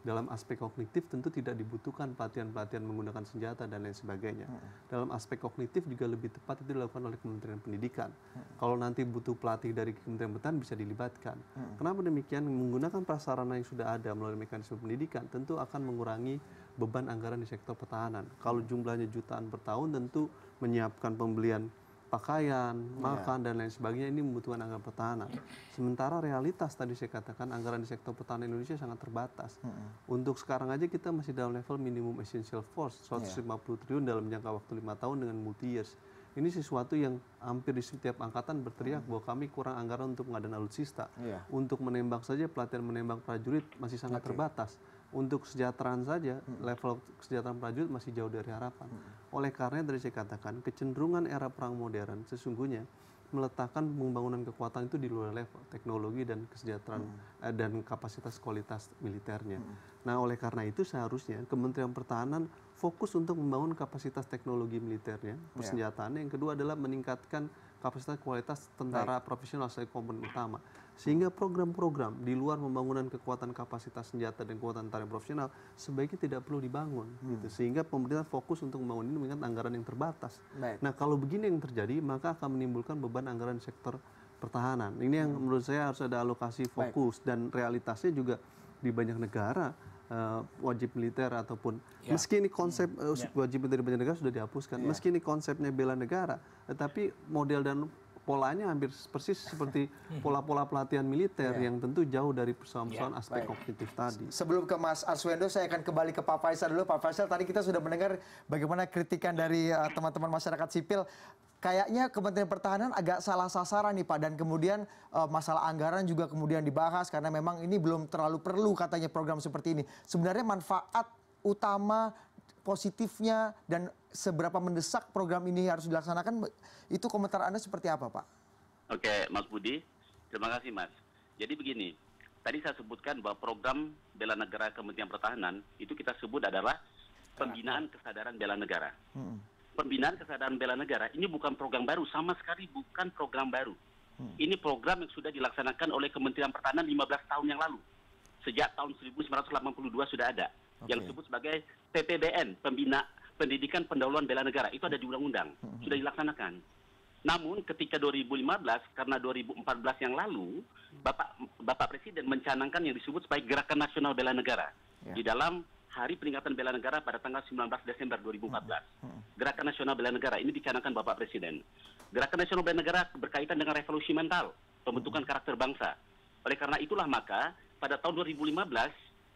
Dalam aspek kognitif tentu tidak dibutuhkan pelatihan-pelatihan menggunakan senjata dan lain sebagainya. Dalam aspek kognitif juga lebih tepat itu dilakukan oleh Kementerian Pendidikan. Kalau nanti butuh pelatih dari Kementerian Pertahanan bisa dilibatkan. Kenapa demikian? Menggunakan prasarana yang sudah ada melalui mekanisme pendidikan tentu akan mengurangi beban anggaran di sektor pertahanan. Kalau jumlahnya jutaan per tahun tentu menyiapkan pembelian pakaian, makan dan lain sebagainya ini membutuhkan anggaran pertahanan. Sementara realitas tadi saya katakan anggaran di sektor pertahanan Indonesia sangat terbatas. Untuk sekarang aja kita masih dalam level minimum essential force 150 triliun dalam jangka waktu lima tahun dengan multi years. Ini sesuatu yang hampir di setiap angkatan berteriak bahwa kami kurang anggaran untuk pengadaan alutsista. Iya. Untuk menembak saja pelatihan menembak prajurit masih sangat terbatas. Untuk kesejahteraan saja level kesejahteraan prajurit masih jauh dari harapan. Oleh karena dari saya katakan kecenderungan era perang modern sesungguhnya meletakkan pembangunan kekuatan itu di luar level teknologi dan kesejahteraan eh, dan kapasitas kualitas militernya. Nah, oleh karena itu seharusnya Kementerian Pertahanan fokus untuk membangun kapasitas teknologi militernya, persenjataannya. Yang kedua adalah meningkatkan kapasitas kualitas tentara profesional sebagai komponen utama. Sehingga program-program di luar pembangunan kekuatan kapasitas senjata dan kekuatan tentara profesional sebaiknya tidak perlu dibangun. Gitu. Sehingga pemerintah fokus untuk membangun ini mengingat anggaran yang terbatas. Baik. Nah kalau begini yang terjadi maka akan menimbulkan beban anggaran sektor pertahanan. Ini yang menurut saya harus ada alokasi fokus dan realitasnya juga di banyak negara eh, wajib militer ataupun meski ini konsep eh, wajib militer di banyak negara sudah dihapuskan. Meski ini konsepnya bela negara, tetapi model dan polanya hampir persis seperti pola-pola pelatihan militer yang tentu jauh dari persoalan-persoalan aspek baik. kognitif tadi. Sebelum ke Mas Arswendo, saya akan kembali ke Pak Faisal dulu. Pak Faisal, tadi kita sudah mendengar bagaimana kritikan dari eh, teman-teman masyarakat sipil. Kayaknya Kementerian Pertahanan agak salah sasaran nih Pak, dan kemudian eh, masalah anggaran juga kemudian dibahas karena memang ini belum terlalu perlu katanya program seperti ini. Sebenarnya manfaat utama positifnya dan seberapa mendesak program ini harus dilaksanakan, itu komentar Anda seperti apa Pak? Oke, Mas Budi. Terima kasih, Mas. Jadi begini, tadi saya sebutkan bahwa program bela negara Kementerian Pertahanan itu kita sebut adalah pembinaan kesadaran bela negara. Pembinaan kesadaran bela negara ini bukan program baru, sama sekali bukan program baru. Ini program yang sudah dilaksanakan oleh Kementerian Pertahanan 15 tahun yang lalu. Sejak tahun 1982 sudah ada. Yang disebut sebagai PPBN, Pembina Pendidikan Pendahuluan Bela Negara. Itu ada di undang-undang. Sudah dilaksanakan. Namun ketika 2015 karena 2014 yang lalu Bapak Bapak Presiden mencanangkan yang disebut sebagai Gerakan Nasional Bela Negara Ya. di dalam Hari Peringatan Bela Negara pada tanggal 19 Desember 2014. Gerakan Nasional Bela Negara ini dicanangkan Bapak Presiden. Gerakan Nasional Bela Negara berkaitan dengan revolusi mental, pembentukan karakter bangsa. Oleh karena itulah maka pada tahun 2015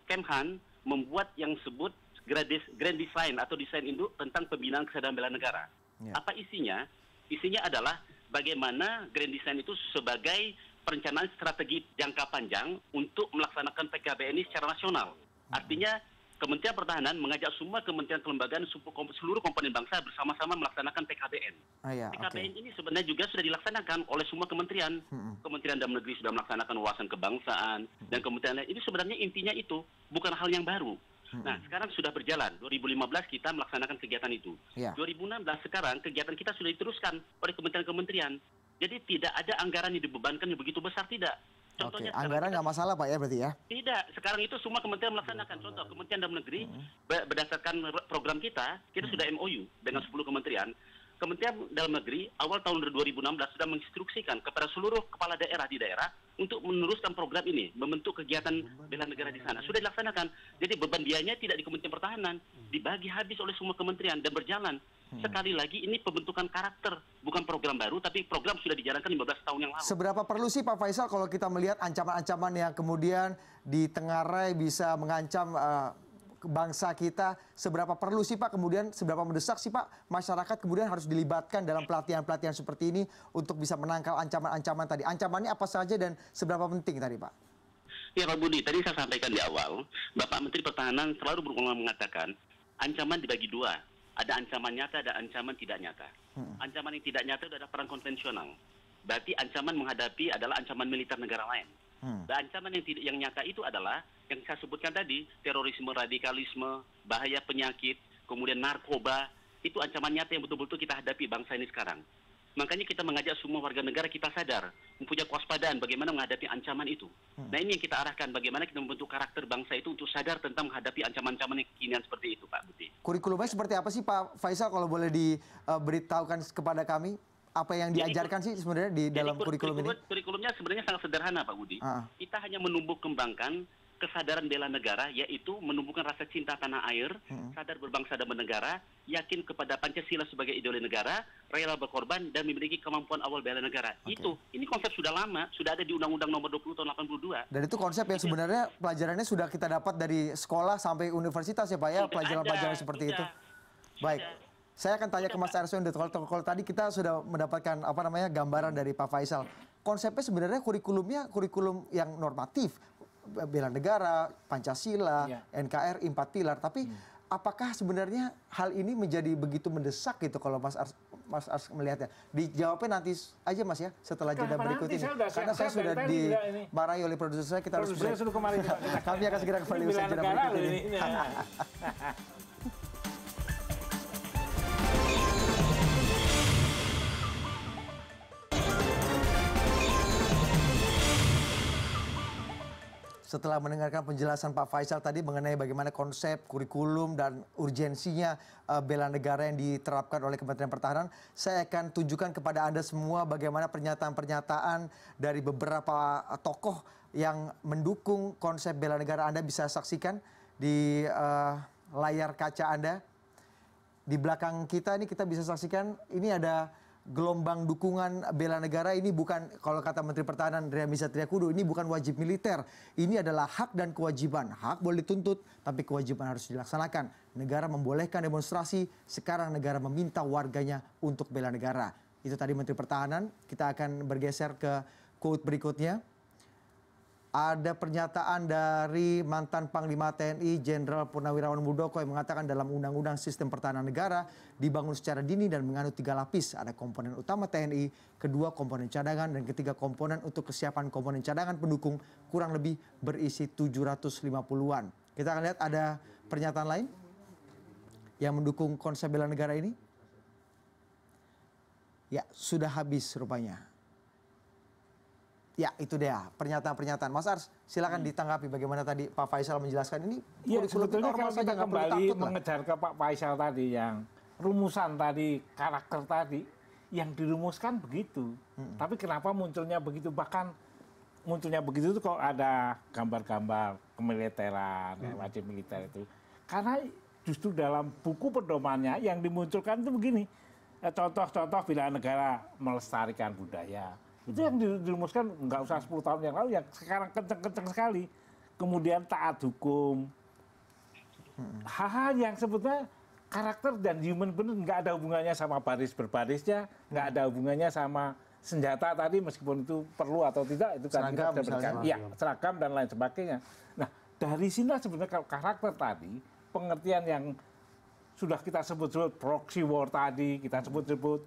Kemhan membuat yang disebut Grand Des- Grand Design atau desain induk tentang pembinaan kesadaran bela negara. Ya. Apa isinya? Isinya adalah bagaimana Grand Design itu sebagai perencanaan strategi jangka panjang untuk melaksanakan PKBN ini secara nasional. Artinya Kementerian Pertahanan mengajak semua kementerian kelembagaan seluruh komponen bangsa bersama-sama melaksanakan PKBN. Ah, ya. PKBN ini sebenarnya juga sudah dilaksanakan oleh semua kementerian. Kementerian Dalam Negeri sudah melaksanakan wawasan kebangsaan dan kementerian lain. Ini sebenarnya intinya itu bukan hal yang baru. Nah, sekarang sudah berjalan. 2015 kita melaksanakan kegiatan itu. Ya. 2016 sekarang kegiatan kita sudah diteruskan oleh kementerian-kementerian. Jadi tidak ada anggaran yang dibebankan yang begitu besar tidak. Oke, Contohnya sekarang anggaran nggak masalah Pak ya berarti ya? tidak, sekarang itu semua kementerian melaksanakan. Contoh, Kementerian Dalam Negeri be- berdasarkan program kita, kita sudah MOU dengan 10 kementerian. Kementerian Dalam Negeri awal tahun 2016 sudah menginstruksikan kepada seluruh kepala daerah di daerah untuk meneruskan program ini, membentuk kegiatan bela negara di sana. Sudah dilaksanakan. Jadi beban biayanya tidak di Kementerian Pertahanan, dibagi habis oleh semua kementerian dan berjalan. Sekali lagi ini pembentukan karakter, bukan program baru, tapi program sudah dijalankan 15 tahun yang lalu. Seberapa perlu sih Pak Faisal kalau kita melihat ancaman-ancaman yang kemudian ditengarai bisa mengancam eh, bangsa kita, seberapa perlu sih Pak kemudian seberapa mendesak sih Pak masyarakat kemudian harus dilibatkan dalam pelatihan-pelatihan seperti ini untuk bisa menangkal ancaman-ancaman tadi. Ancamannya apa saja dan seberapa penting tadi Pak? Ya Pak Budi, tadi saya sampaikan di awal, Bapak Menteri Pertahanan selalu berulang mengatakan ancaman dibagi dua. Ada ancaman nyata, ada ancaman tidak nyata. Ancaman yang tidak nyata itu adalah perang konvensional. Berarti ancaman menghadapi adalah ancaman militer negara lain. Dan ancaman yang tidak yang nyata itu adalah yang saya sebutkan tadi, terorisme, radikalisme, bahaya penyakit, kemudian narkoba, itu ancaman nyata yang betul-betul kita hadapi bangsa ini sekarang. Makanya kita mengajak semua warga negara kita sadar, mempunyai kewaspadaan bagaimana menghadapi ancaman itu. Nah ini yang kita arahkan, bagaimana kita membentuk karakter bangsa itu untuk sadar tentang menghadapi ancaman-ancaman yang kekinian seperti itu, Pak Budi. Kurikulumnya seperti apa sih Pak Faisal kalau boleh diberitahukan kepada kami? Apa yang Jadi, diajarkan sih sebenarnya di Jadi dalam kur- kurikulum ini? Kurikulumnya sebenarnya sangat sederhana, Pak Budi. Ah. Kita hanya menumbuh kembangkan kesadaran bela negara, yaitu menumbuhkan rasa cinta tanah air, sadar berbangsa dan bernegara, yakin kepada Pancasila sebagai ideologi negara, rela berkorban, dan memiliki kemampuan awal bela negara. Itu, ini konsep sudah lama, sudah ada di Undang-Undang Nomor 20 Tahun 82. Dan itu konsep yang sebenarnya pelajarannya sudah kita dapat dari sekolah sampai universitas ya Pak ya, pelajaran-pelajaran seperti sudah. itu. Baik. Saya akan tanya ke Mas Arswendo. Kalau, kalau tadi kita sudah mendapatkan apa namanya gambaran dari Pak Faisal. Konsepnya sebenarnya kurikulumnya kurikulum yang normatif, bela negara, Pancasila, Ya. NKRI, empat pilar. Tapi apakah sebenarnya hal ini menjadi begitu mendesak gitu kalau Mas Ars, Mas Ars melihatnya? Dijawabnya nanti aja Mas ya setelah jeda berikut ini. Saya Karena saya sudah dimarahi oleh produser saya kita harus break. Kami akan segera kembali bela jeda berikut ini. Setelah mendengarkan penjelasan Pak Faisal tadi mengenai bagaimana konsep, kurikulum, dan urgensinya eh, bela negara yang diterapkan oleh Kementerian Pertahanan, saya akan tunjukkan kepada Anda semua bagaimana pernyataan-pernyataan dari beberapa eh, tokoh yang mendukung konsep bela negara Anda bisa saksikan di eh, layar kaca Anda. Di belakang kita ini kita bisa saksikan ini ada gelombang dukungan bela negara ini bukan kalau kata Menteri Pertahanan Ria Misatria Kudu ini bukan wajib militer. Ini adalah hak dan kewajiban. Hak boleh dituntut tapi kewajiban harus dilaksanakan. Negara membolehkan demonstrasi, sekarang negara meminta warganya untuk bela negara. Itu tadi Menteri Pertahanan. Kita akan bergeser ke quote berikutnya. Ada pernyataan dari mantan Panglima TNI Jenderal Purnawirawan Muldoko yang mengatakan dalam Undang-Undang Sistem Pertahanan Negara dibangun secara dini dan menganut tiga lapis. Ada komponen utama TNI, kedua komponen cadangan, dan ketiga komponen untuk kesiapan komponen cadangan pendukung kurang lebih berisi 750-an. Kita akan lihat ada pernyataan lain yang mendukung konsep bela negara ini. Ya, sudah habis rupanya. Ya, itu dia pernyataan-pernyataan. Mas Ars, silakan ditanggapi bagaimana tadi Pak Faisal menjelaskan ini. Ya, sebetulnya kalau saja, kita kembali lah. mengejar ke Pak Faisal tadi yang rumusan tadi, karakter tadi, yang dirumuskan begitu. Tapi kenapa munculnya begitu? Bahkan munculnya begitu itu kok ada gambar-gambar kemiliteran, ya, wajib militer itu. Karena justru dalam buku pedomannya yang dimunculkan itu begini. Ya, Contoh-contoh bila negara melestarikan budaya. Itu yang di- dirumuskan nggak usah 10 tahun yang lalu, yang sekarang kenceng-kenceng sekali. Kemudian taat hukum, hal-hal yang sebetulnya karakter dan human benar nggak ada hubungannya sama baris berbarisnya, nggak ada hubungannya sama senjata tadi meskipun itu perlu atau tidak itu kan Seragam kita berikan. Iya, seragam dan lain sebagainya. Nah, dari sini sebenarnya kalau karakter tadi, pengertian yang sudah kita sebut-sebut proxy war tadi, kita sebut-sebut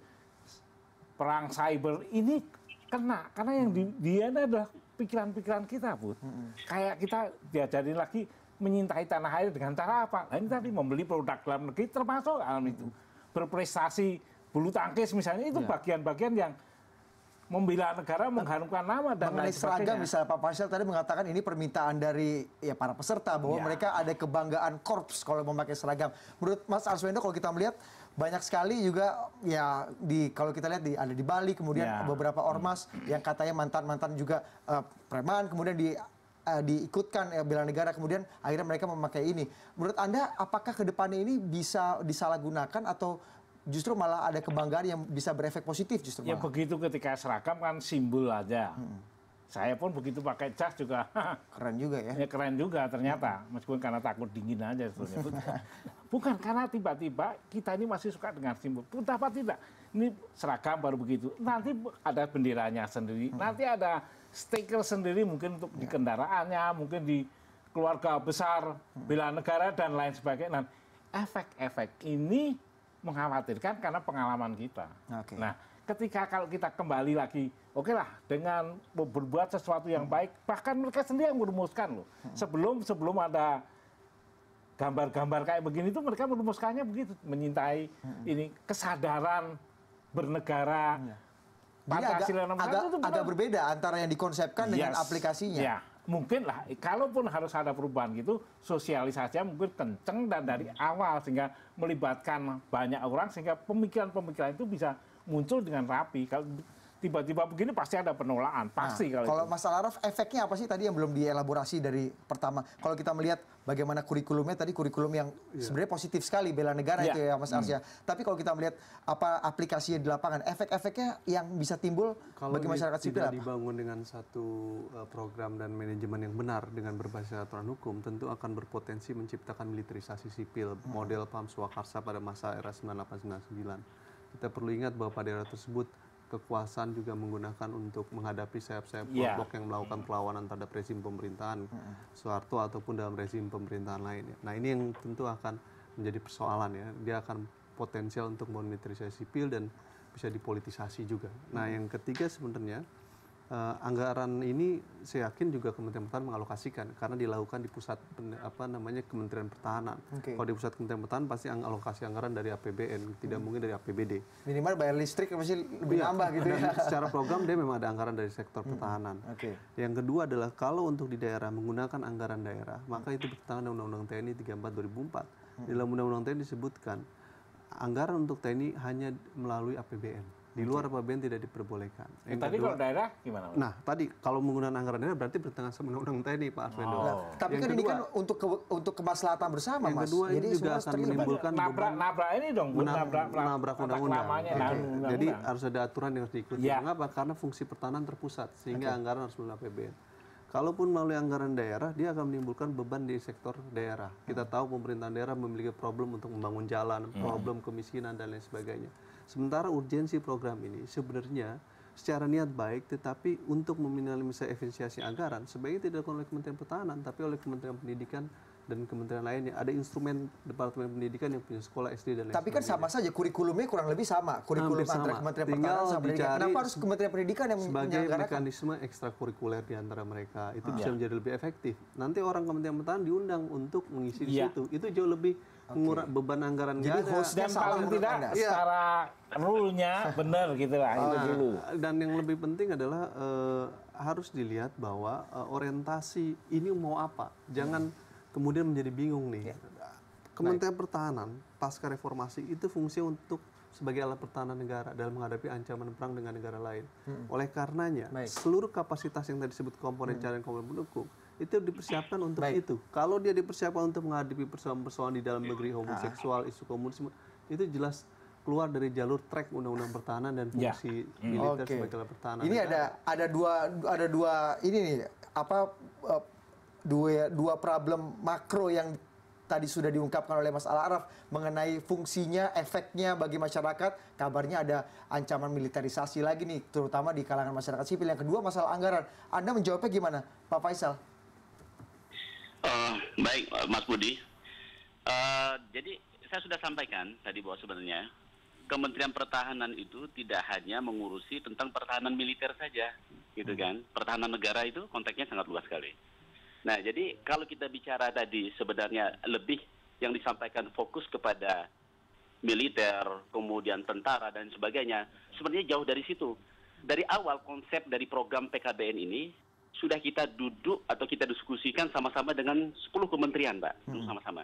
perang cyber ini kena karena yang di, dia adalah pikiran-pikiran kita, Bu. Kayak kita diajarin lagi menyintai tanah air dengan cara apa? Nah, ini tadi membeli produk dalam negeri termasuk dalam itu. Berprestasi bulu tangkis misalnya itu bagian-bagian yang membela negara, mengharumkan nama dan Mengenai seragam misalnya Pak Faisal tadi mengatakan ini permintaan dari ya para peserta bahwa Ya. mereka ada kebanggaan korps kalau memakai seragam. Menurut Mas Arswendo kalau kita melihat banyak sekali juga ya di kalau kita lihat di ada di Bali kemudian Ya. beberapa ormas yang katanya mantan-mantan juga eh, preman kemudian di eh, diikutkan ya, bela negara kemudian akhirnya mereka memakai ini. Menurut Anda apakah ke depannya ini bisa disalahgunakan atau justru malah ada kebanggaan yang bisa berefek positif justru Ya malah? begitu ketika seragam kan simbol aja. Saya pun begitu pakai jas juga Keren juga ya. ya keren juga ternyata meskipun karena takut dingin aja sebetulnya. Bukan. Karena tiba-tiba kita ini masih suka dengan simbol. Betapa tidak. Ini seragam baru begitu. Nanti ada benderanya sendiri. Nanti ada stiker sendiri mungkin untuk di kendaraannya, mungkin di keluarga besar, bela negara dan lain sebagainya. Nah, efek-efek ini mengkhawatirkan karena pengalaman kita. Oke. Nah, ketika kalau kita kembali lagi, oke lah dengan berbuat sesuatu yang baik, bahkan mereka sendiri yang merumuskan loh. Sebelum sebelum ada gambar-gambar kayak begini itu mereka merumuskannya begitu, menyintai ini kesadaran bernegara. Jadi agak, agak, itu agak berbeda antara yang dikonsepkan dengan Yes. aplikasinya. Ya, mungkin lah. Kalaupun harus ada perubahan gitu, sosialisasinya mungkin kenceng dan dari awal sehingga melibatkan banyak orang sehingga pemikiran-pemikiran itu bisa muncul dengan rapi. Kalau tiba-tiba begini pasti ada penolakan, pasti Nah, kalau, kalau itu. Mas Alaraf efeknya apa sih tadi yang belum dielaborasi dari pertama? Kalau kita melihat bagaimana kurikulumnya tadi kurikulum yang sebenarnya positif sekali bela negara Iya. itu ya Mas Arsya. Tapi kalau kita melihat apa aplikasinya di lapangan, efek-efeknya yang bisa timbul Kalau bagi masyarakat sipil apa? dibangun dengan satu uh, program dan manajemen yang benar dengan berbasis aturan hukum, tentu akan berpotensi menciptakan militerisasi sipil model Pam Swakarsa pada masa era 9899. Kita perlu ingat bahwa pada era tersebut kekuasaan juga menggunakan untuk menghadapi sayap-sayap Iya. kelompok yang melakukan perlawanan terhadap rezim pemerintahan Soeharto ataupun dalam rezim pemerintahan lain. ya. Nah ini yang tentu akan menjadi persoalan ya. Dia akan potensial untuk memiliterisasi sipil dan bisa dipolitisasi juga. Nah yang ketiga sebenarnya eh, anggaran ini saya yakin juga Kementerian Pertahanan mengalokasikan karena dilakukan di pusat pen- apa namanya Kementerian Pertahanan. Oke. Kalau di pusat Kementerian Pertahanan pasti ang- alokasi anggaran dari APBN, tidak mungkin dari APBD. Minimal bayar listrik masih lebih nambah gitu ya. Secara program dia memang ada anggaran dari sektor pertahanan. Oke. Yang kedua adalah kalau untuk di daerah menggunakan anggaran daerah, maka itu bertentangan dengan Undang-Undang TNI 34 2004. Di dalam Undang-Undang TNI disebutkan anggaran untuk TNI hanya melalui APBN. Di luar APBN tidak diperbolehkan. Yang Tadi kedua- kalau daerah gimana? Pak? Nah, tadi kalau menggunakan anggaran daerah berarti bertentangan sama undang-undang TNI, Pak Arswendo. Oh. Tapi Yang kan ini kedua- kan untuk ke- untuk kemaslahatan bersama, Yang Mas. kedua, ini Jadi juga semua akan menimbulkan nabrak nabrak ini dong, Bu, menab- nabrak menabrak undang-undang. nah. Jadi harus ada aturan yang harus diikuti. Ya. Mengapa? Karena fungsi pertahanan terpusat sehingga anggaran harus melalui APBN. Kalaupun melalui anggaran daerah, dia akan menimbulkan beban di sektor daerah. Kita tahu pemerintahan daerah memiliki problem untuk membangun jalan, problem kemiskinan dan lain sebagainya. Sementara urgensi program ini sebenarnya secara niat baik, tetapi untuk meminimalisasi efisiensi anggaran sebaiknya tidak dilakukan oleh Kementerian Pertahanan, tapi oleh Kementerian Pendidikan dan kementerian lainnya. Ada instrumen Departemen Pendidikan yang punya sekolah SD dan lain Tapi kan sama saja kurikulumnya kurang lebih sama. Kurikulum Hampir antara sama. Kementerian Tinggal Pertahanan sama Pendidikan. Kenapa harus Kementerian Pendidikan yang sebagai mekanisme ekstrakurikuler di antara mereka itu Ah. bisa menjadi lebih efektif. Nanti orang Kementerian Pertahanan diundang untuk mengisi di Iya. situ. Itu jauh lebih mengurangi beban anggaran Jadi ada. hostnya Dan salah paling tidak Anda? Iya. secara rule-nya benar gitu lah itu Nah, dulu. dan yang lebih penting adalah eh, harus dilihat bahwa eh, orientasi ini mau apa. Jangan kemudian menjadi bingung nih. Kementerian Pertahanan pasca reformasi itu fungsinya untuk sebagai alat pertahanan negara dalam menghadapi ancaman perang dengan negara lain. Oleh karenanya, Baik. seluruh kapasitas yang tadi disebut komponen cadangan komponen pendukung itu dipersiapkan untuk Baik. itu. Kalau dia dipersiapkan untuk menghadapi persoalan-persoalan di dalam negeri homoseksual, isu komunisme, itu jelas keluar dari jalur track undang-undang pertahanan dan Ya. fungsi militer Oke. sebagai pertahanan. Ini negara. ada ada dua ada dua ini nih apa eh, dua dua problem makro yang tadi sudah diungkapkan oleh Mas Al Araf mengenai fungsinya, efeknya bagi masyarakat. Kabarnya ada ancaman militerisasi lagi nih, terutama di kalangan masyarakat sipil. Yang kedua masalah anggaran. Anda menjawabnya gimana, Pak Faisal? Eh, baik, Mas Budi. Eh, jadi saya sudah sampaikan tadi bahwa sebenarnya Kementerian Pertahanan itu tidak hanya mengurusi tentang pertahanan militer saja, gitu kan? Pertahanan negara itu konteksnya sangat luas sekali. Nah, jadi kalau kita bicara tadi sebenarnya lebih yang disampaikan fokus kepada militer, kemudian tentara dan sebagainya, sebenarnya jauh dari situ. Dari awal konsep dari program PKBN ini sudah kita duduk atau kita diskusikan sama-sama dengan 10 kementerian, Pak, duduk sama-sama.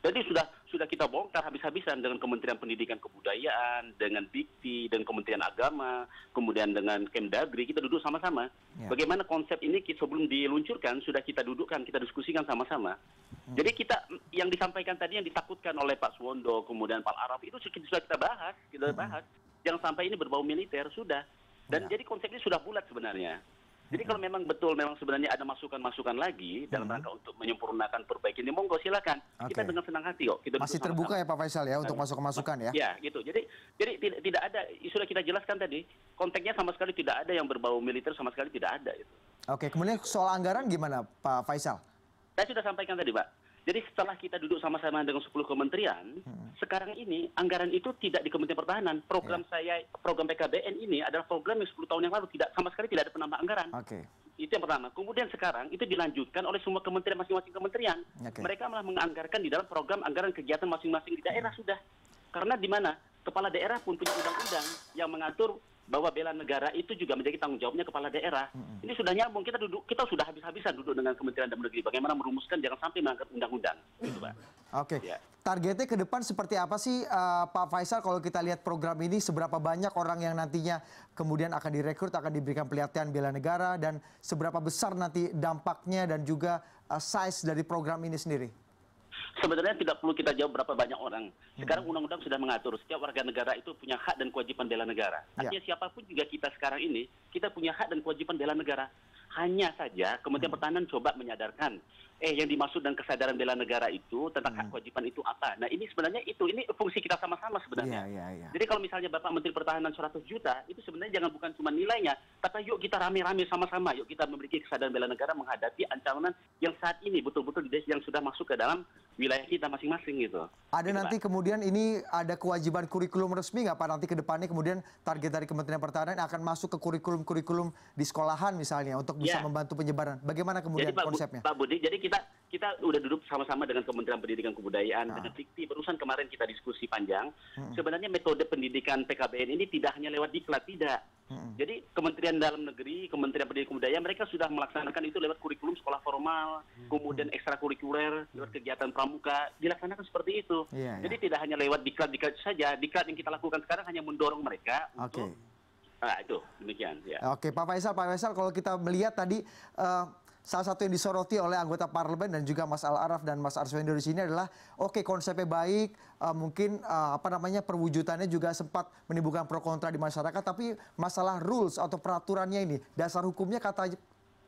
Jadi sudah sudah kita bongkar habis-habisan dengan Kementerian Pendidikan Kebudayaan, dengan Dikti, dengan Kementerian Agama, kemudian dengan Kemdagri, kita duduk sama-sama. Ya. Bagaimana konsep ini sebelum diluncurkan sudah kita dudukkan, kita diskusikan sama-sama. Jadi kita yang disampaikan tadi yang ditakutkan oleh Pak Suwondo, kemudian Pak Araf itu sudah sudah kita bahas, kita bahas. Jangan sampai ini berbau militer sudah. Dan jadi konsepnya sudah bulat sebenarnya. Jadi kalau memang betul memang sebenarnya ada masukan-masukan lagi dalam rangka untuk menyempurnakan perbaikan ini monggo silakan. Kita dengan senang hati kok. Kita Masih terbuka ya Pak Faisal ya untuk masuk ke masukan ya? Ya, gitu. Jadi jadi tidak tidak ada sudah kita jelaskan tadi konteksnya sama sekali tidak ada yang berbau militer sama sekali tidak ada itu. Oke, kemudian soal anggaran gimana Pak Faisal? Saya sudah sampaikan tadi, Pak. Jadi setelah kita duduk sama-sama dengan 10 kementerian, sekarang ini anggaran itu tidak di Kementerian Pertahanan. Program saya, program PKBN ini adalah program yang 10 tahun yang lalu tidak sama sekali tidak ada penambah anggaran. Oke. Itu yang pertama. Kemudian sekarang itu dilanjutkan oleh semua kementerian masing-masing kementerian. Oke. Mereka malah menganggarkan di dalam program anggaran kegiatan masing-masing di daerah sudah. Karena di mana kepala daerah pun punya undang-undang yang mengatur bahwa bela negara itu juga menjadi tanggung jawabnya kepala daerah. Ini sudah nyambung. Kita duduk, kita sudah habis-habisan duduk dengan Kementerian Dalam Negeri. Bagaimana merumuskan jangan sampai melanggar undang-undang. Gitu, Pak. Oke, Ya. targetnya ke depan seperti apa sih eh, Pak Faisal kalau kita lihat program ini seberapa banyak orang yang nantinya kemudian akan direkrut, akan diberikan pelatihan bela negara dan seberapa besar nanti dampaknya dan juga eh, size dari program ini sendiri? Sebenarnya tidak perlu kita jawab berapa banyak orang. Sekarang undang-undang sudah mengatur setiap warga negara itu punya hak dan kewajiban bela negara. Ya. Artinya siapa pun juga kita sekarang ini, kita punya hak dan kewajiban bela negara. Hanya saja Kementerian Pertahanan coba menyadarkan, eh yang dimaksud dan kesadaran bela negara itu tentang hak kewajiban itu apa. Nah ini sebenarnya itu, ini fungsi kita sama-sama sebenarnya. Iya, iya, iya. Jadi kalau misalnya Bapak Menteri Pertahanan 100 juta, itu sebenarnya jangan bukan cuma nilainya, tapi yuk kita rame-rame sama-sama, yuk kita memiliki kesadaran bela negara menghadapi ancaman yang saat ini betul-betul di- yang sudah masuk ke dalam wilayah kita masing-masing gitu. Ada Gitu, nanti Pak. kemudian ini ada kewajiban kurikulum resmi nggak Pak nanti ke depannya kemudian target dari Kementerian Pertahanan akan masuk ke kurikulum-kurikulum di sekolahan misalnya untuk bisa Ya. membantu penyebaran. Bagaimana kemudian Jadi Pak, konsepnya? Pak Budi, jadi kita kita udah duduk sama-sama dengan Kementerian Pendidikan Kebudayaan dengan Dikti. Barusan kemarin kita diskusi panjang. Sebenarnya metode pendidikan PKBN ini tidak hanya lewat diklat, tidak. Jadi Kementerian Dalam Negeri, Kementerian Pendidikan Kebudayaan mereka sudah melaksanakan itu lewat kurikulum sekolah formal, kemudian ekstrakurikuler, lewat kegiatan pramuka, dilaksanakan seperti itu. Iya, Jadi tidak hanya lewat diklat-diklat saja, diklat yang kita lakukan sekarang hanya mendorong mereka untuk Oke. Nah, itu demikian ya. Oke, Pak Faisal, Pak Faisal, kalau kita melihat tadi eh, salah satu yang disoroti oleh anggota parlemen dan juga Mas Al Araf dan Mas Arswendo di sini adalah oke konsepnya baik, eh, mungkin eh, apa namanya perwujudannya juga sempat menimbulkan pro kontra di masyarakat, tapi masalah rules atau peraturannya ini, dasar hukumnya kata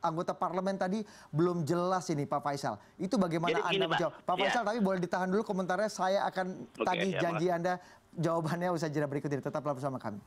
anggota parlemen tadi belum jelas ini Pak Faisal. Itu bagaimana Jadi Anda menjawab? Pak Ya. Faisal tapi boleh ditahan dulu komentarnya, saya akan Oke, tagih ya, janji Anda jawabannya usai jeda berikut ini. Tetaplah bersama kami.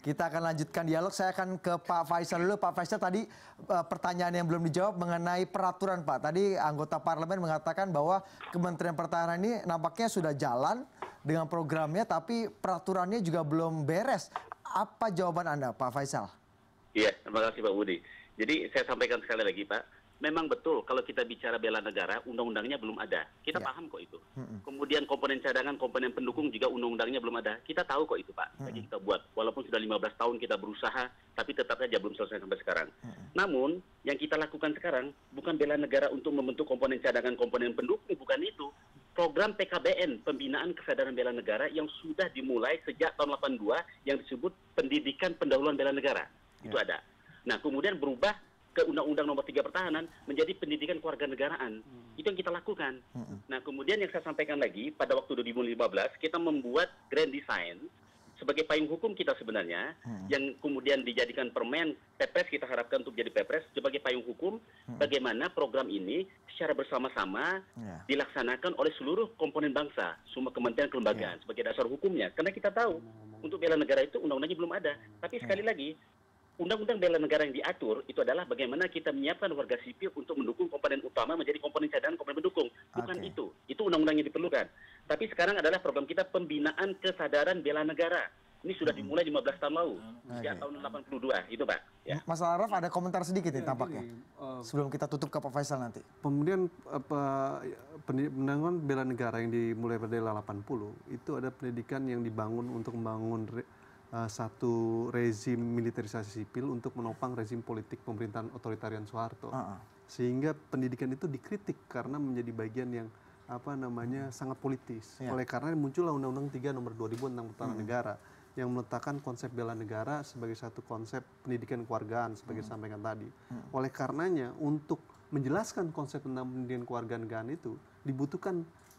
Kita akan lanjutkan dialog. Saya akan ke Pak Faisal dulu. Pak Faisal tadi eh, pertanyaan yang belum dijawab mengenai peraturan Pak. Tadi anggota parlemen mengatakan bahwa Kementerian Pertahanan ini nampaknya sudah jalan dengan programnya, tapi peraturannya juga belum beres. Apa jawaban Anda, Pak Faisal? Iya, terima kasih Pak Budi. Jadi saya sampaikan sekali lagi Pak, memang betul kalau kita bicara bela negara, undang-undangnya belum ada. Kita Ya. paham kok itu. Kemudian komponen cadangan, komponen pendukung juga undang-undangnya belum ada. Kita tahu kok itu Pak. Jadi kita buat. Walaupun sudah 15 tahun kita berusaha, tapi tetap saja belum selesai sampai sekarang. Namun, yang kita lakukan sekarang bukan bela negara untuk membentuk komponen cadangan, komponen pendukung, bukan itu. Program PKBN, Pembinaan Kesadaran Bela Negara yang sudah dimulai sejak tahun 82 yang disebut Pendidikan Pendahuluan Bela Negara. Itu ada. Nah, kemudian berubah ke Undang-Undang Nomor 3 Pertahanan menjadi pendidikan kewarganegaraan. Itu yang kita lakukan. Nah, kemudian yang saya sampaikan lagi pada waktu 2015 kita membuat grand design sebagai payung hukum kita sebenarnya yang kemudian dijadikan permen Pepres kita harapkan untuk jadi Pepres sebagai payung hukum bagaimana program ini secara bersama-sama Ya. dilaksanakan oleh seluruh komponen bangsa, semua kementerian kelembagaan sebagai dasar hukumnya. Karena kita tahu untuk bela negara itu undang-undangnya belum ada. Tapi sekali lagi Undang-undang bela negara yang diatur itu adalah bagaimana kita menyiapkan warga sipil untuk mendukung komponen utama menjadi komponen cadangan, komponen pendukung. Bukan Oke. itu. Itu undang-undang yang diperlukan. Tapi sekarang adalah program kita pembinaan kesadaran bela negara. Ini sudah dimulai 15 tahun lalu. Sejak Oke. tahun 82. Itu, Pak. Ya. Mas Araf ada komentar sedikit nih Ya, tampaknya. gini, eh, Sebelum kita tutup ke Pak Faisal nanti. Kemudian apa pendidikan bela negara yang dimulai pada era 80 itu ada pendidikan yang dibangun untuk membangun re- satu rezim militerisasi sipil untuk menopang rezim politik pemerintahan otoritarian Soeharto. Ah, ah. Sehingga pendidikan itu dikritik karena menjadi bagian yang apa namanya sangat politis. Ya. Oleh karena muncullah Undang-Undang 3 Nomor 2000 tentang Pertahanan Negara yang meletakkan konsep bela negara sebagai satu konsep pendidikan kewargaan sebagai disampaikan tadi. Oleh karenanya untuk menjelaskan konsep tentang pendidikan kewarganegaraan itu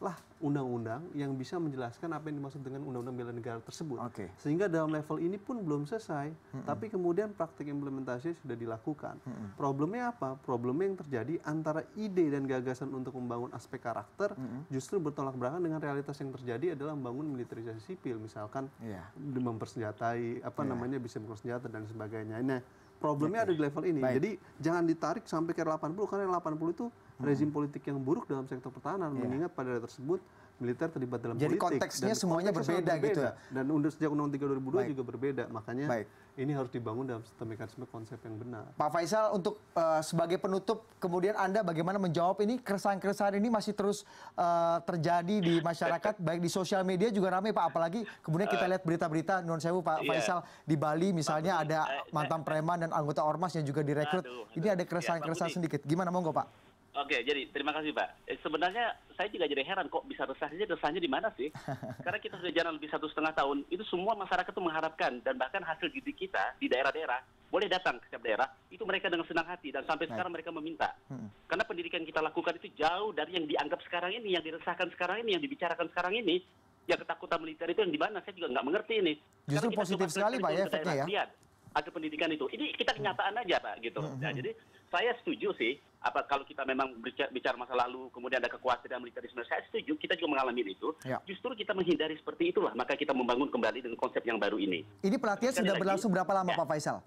dibutuhkanlah undang-undang yang bisa menjelaskan apa yang dimaksud dengan undang-undang bela negara tersebut. Oke. Sehingga dalam level ini pun belum selesai, tapi kemudian praktik implementasi sudah dilakukan. Problemnya apa? Problemnya yang terjadi antara ide dan gagasan untuk membangun aspek karakter justru bertolak belakang dengan realitas yang terjadi adalah membangun militerisasi sipil, misalkan Iya. mempersenjatai apa namanya bisa bersenjata dan sebagainya. Nah, problemnya ada di level ini. Baik. Jadi jangan ditarik sampai ke era 80 karena era 80 itu rezim politik yang buruk dalam sektor pertahanan Iya. mengingat pada tersebut militer terlibat dalam Jadi politik konteksnya dan semuanya konteksnya sangat berbeda gitu ya? Dan undang sejak Undang-Undang 3 2002 Baik. juga berbeda. Makanya Baik. ini harus dibangun dalam sistem mekanisme konsep yang benar. Pak Faisal untuk eh, sebagai penutup kemudian Anda bagaimana menjawab ini keresahan-keresahan ini masih terus eh, terjadi di masyarakat baik di sosial media juga ramai Pak apalagi kemudian kita lihat berita-berita non sewu Pak Iya. Faisal di Bali misalnya Pak ada mantan preman dan anggota ormas yang juga direkrut. Aduh, Ini ada aduh. keresahan-keresahan Ya, sedikit. Gimana monggo Pak? Oke, jadi terima kasih Pak. Eh, sebenarnya saya juga jadi heran kok bisa resah saja resahnya di mana sih? Karena kita sudah jalan lebih satu setengah tahun, itu semua masyarakat itu mengharapkan dan bahkan hasil didik kita di daerah-daerah boleh datang ke setiap daerah, itu mereka dengan senang hati dan sampai sekarang mereka meminta. Hmm. Karena pendidikan kita lakukan itu jauh dari yang dianggap sekarang ini, yang diresahkan sekarang ini, yang dibicarakan sekarang ini. Yang ketakutan militer itu yang di mana? Saya juga nggak mengerti ini. Justru positif sekali, Pak, ya, efeknya ya. Lihat, ada pendidikan itu. Ini kita kenyataan aja, Pak, gitu. Hmm, Nah, jadi saya setuju sih apa kalau kita memang bicara, masa lalu kemudian ada kekhawatiran militerisme saya setuju kita juga mengalami itu Ya. justru kita menghindari seperti itulah maka kita membangun kembali dengan konsep yang baru ini Ini pelatihan Sekali sudah lagi, berlangsung berapa lama ya. Pak Faisal?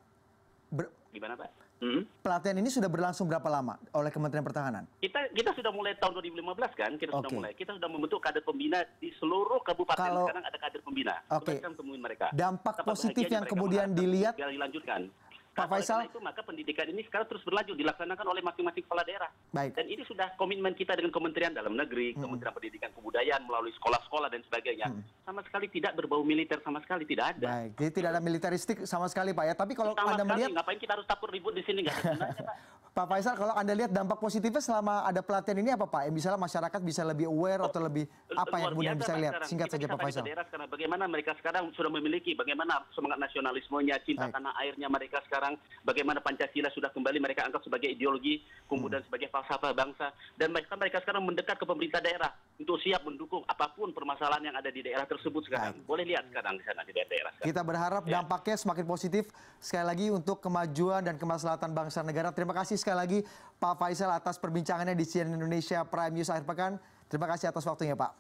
Ber- gimana pak Hmm? pelatihan ini sudah berlangsung berapa lama oleh Kementerian Pertahanan? kita kita sudah mulai tahun 2015 kan kita sudah Oke. mulai kita sudah membentuk kader pembina di seluruh kabupaten Kalau- sekarang ada kader pembina Oke. Temuin mereka Dampak positif yang kemudian dilihat dilanjutkan Pak Faisal. itu maka pendidikan ini sekarang terus berlanjut dilaksanakan oleh masing-masing kepala daerah. Baik. Dan ini sudah komitmen kita dengan Kementerian Dalam Negeri, Kementerian Pendidikan Kebudayaan melalui sekolah-sekolah dan sebagainya. Sama sekali tidak berbau militer sama sekali tidak ada. Baik, jadi tidak ada militeristik sama sekali Pak ya. Tapi kalau sama Anda sekali melihat ngapain kita harus takut ribut di sini nggak ada Pak. Pak Faisal, kalau Anda lihat dampak positifnya selama ada pelatihan ini apa Pak? Yang misalnya masyarakat bisa lebih aware atau lebih apa yang kemudian bisa lihat? sekarang. Singkat Kita saja Pak Faisal. daerah sekarang bagaimana mereka sekarang sudah memiliki bagaimana semangat nasionalismenya, cinta Baik. tanah airnya mereka sekarang, bagaimana Pancasila sudah kembali mereka anggap sebagai ideologi, kemudian Hmm. sebagai falsafah bangsa dan mereka mereka sekarang mendekat ke pemerintah daerah untuk siap mendukung apa pun permasalahan yang ada di daerah tersebut sekarang. Boleh lihat sekarang di sana di daerah. sekarang. Kita berharap Ya. dampaknya semakin positif sekali lagi untuk kemajuan dan kemaslahatan bangsa negara. Terima kasih sekali lagi Pak Faisal atas perbincangannya di CNN Indonesia Prime News akhir pekan. Terima kasih atas waktunya Pak.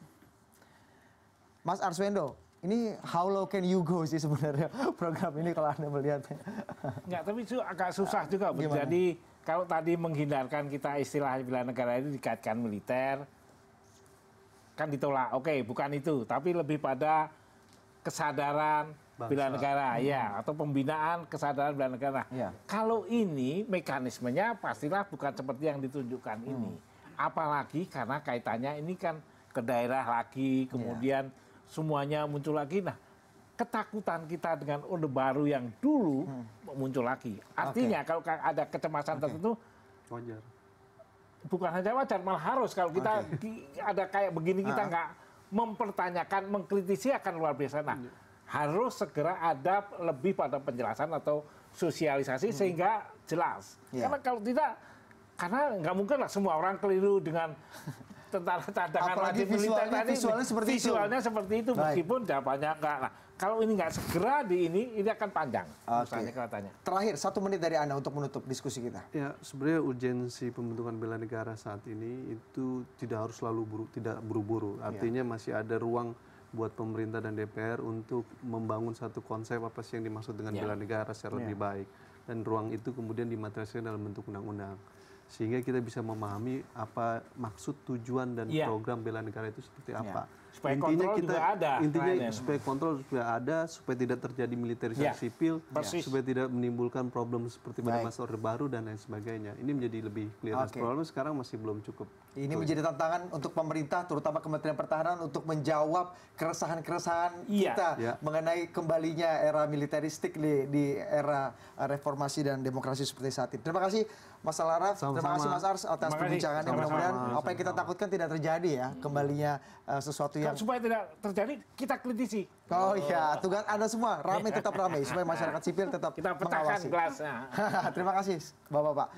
Mas Arswendo, ini how low can you go sih sebenarnya program ini kalau Anda melihatnya. Enggak, tapi itu agak susah juga. Gimana? Jadi kalau tadi menghindarkan kita istilah bela negara itu dikaitkan militer, kan ditolak. Oke, bukan itu, tapi lebih pada kesadaran Bangsa. bela negara, ya, atau pembinaan kesadaran bela negara. Ya. Kalau ini mekanismenya pastilah bukan seperti yang ditunjukkan ini. Apalagi karena kaitannya ini kan ke daerah lagi, kemudian semuanya muncul lagi. Nah, ketakutan kita dengan orde baru yang dulu muncul lagi. Artinya kalau ka- ada kecemasan tertentu Wajar. bukan hanya wajar malah harus kalau kita ki- ada kayak begini kita Ah. nggak mempertanyakan mengkritisi akan luar biasa nah harus segera ada lebih pada penjelasan atau sosialisasi sehingga jelas Ya. karena kalau tidak karena nggak mungkin lah semua orang keliru dengan tentara cadangan Apalagi wajib militer tadi visualnya seperti itu. visualnya seperti itu Baik. meskipun jawabannya enggak nah kalau ini nggak segera di ini ini akan panjang misalnya kelihatannya Terakhir, satu menit dari Anda untuk menutup diskusi kita. Ya, sebenarnya urgensi pembentukan bela negara saat ini itu tidak harus selalu buru, tidak buru-buru. Artinya masih ada ruang buat pemerintah dan DPR untuk membangun satu konsep apa sih yang dimaksud dengan bela negara secara lebih baik. Dan ruang itu kemudian dimaterialisasikan dalam bentuk undang-undang. Sehingga kita bisa memahami apa maksud tujuan dan Iya. program bela negara itu seperti apa. Supaya kontrol juga ada. Intinya Ryan. supaya kontrol supaya ada, supaya tidak terjadi militerisasi Ya, sipil, persis. supaya tidak menimbulkan problem seperti pada masa Orde Baru dan lain sebagainya. Ini menjadi lebih clear. Oke. Problem sekarang masih belum cukup. Ini menjadi tantangan untuk pemerintah, terutama Kementerian Pertahanan untuk menjawab keresahan-keresahan Iya. kita Ya. mengenai kembalinya era militeristik di, di era reformasi dan demokrasi seperti saat ini. Terima kasih Mas Alaraf, terima kasih Mas Ars atas perbincangannya. Mudah-mudahan apa yang kita takutkan tidak terjadi ya, kembalinya uh, sesuatu yang supaya tidak terjadi kita kritisi Oh iya, tugas Anda semua ramai tetap ramai supaya masyarakat sipil tetap kita pecahkan mengawasi. gelasnya Terima kasih Bapak-bapak.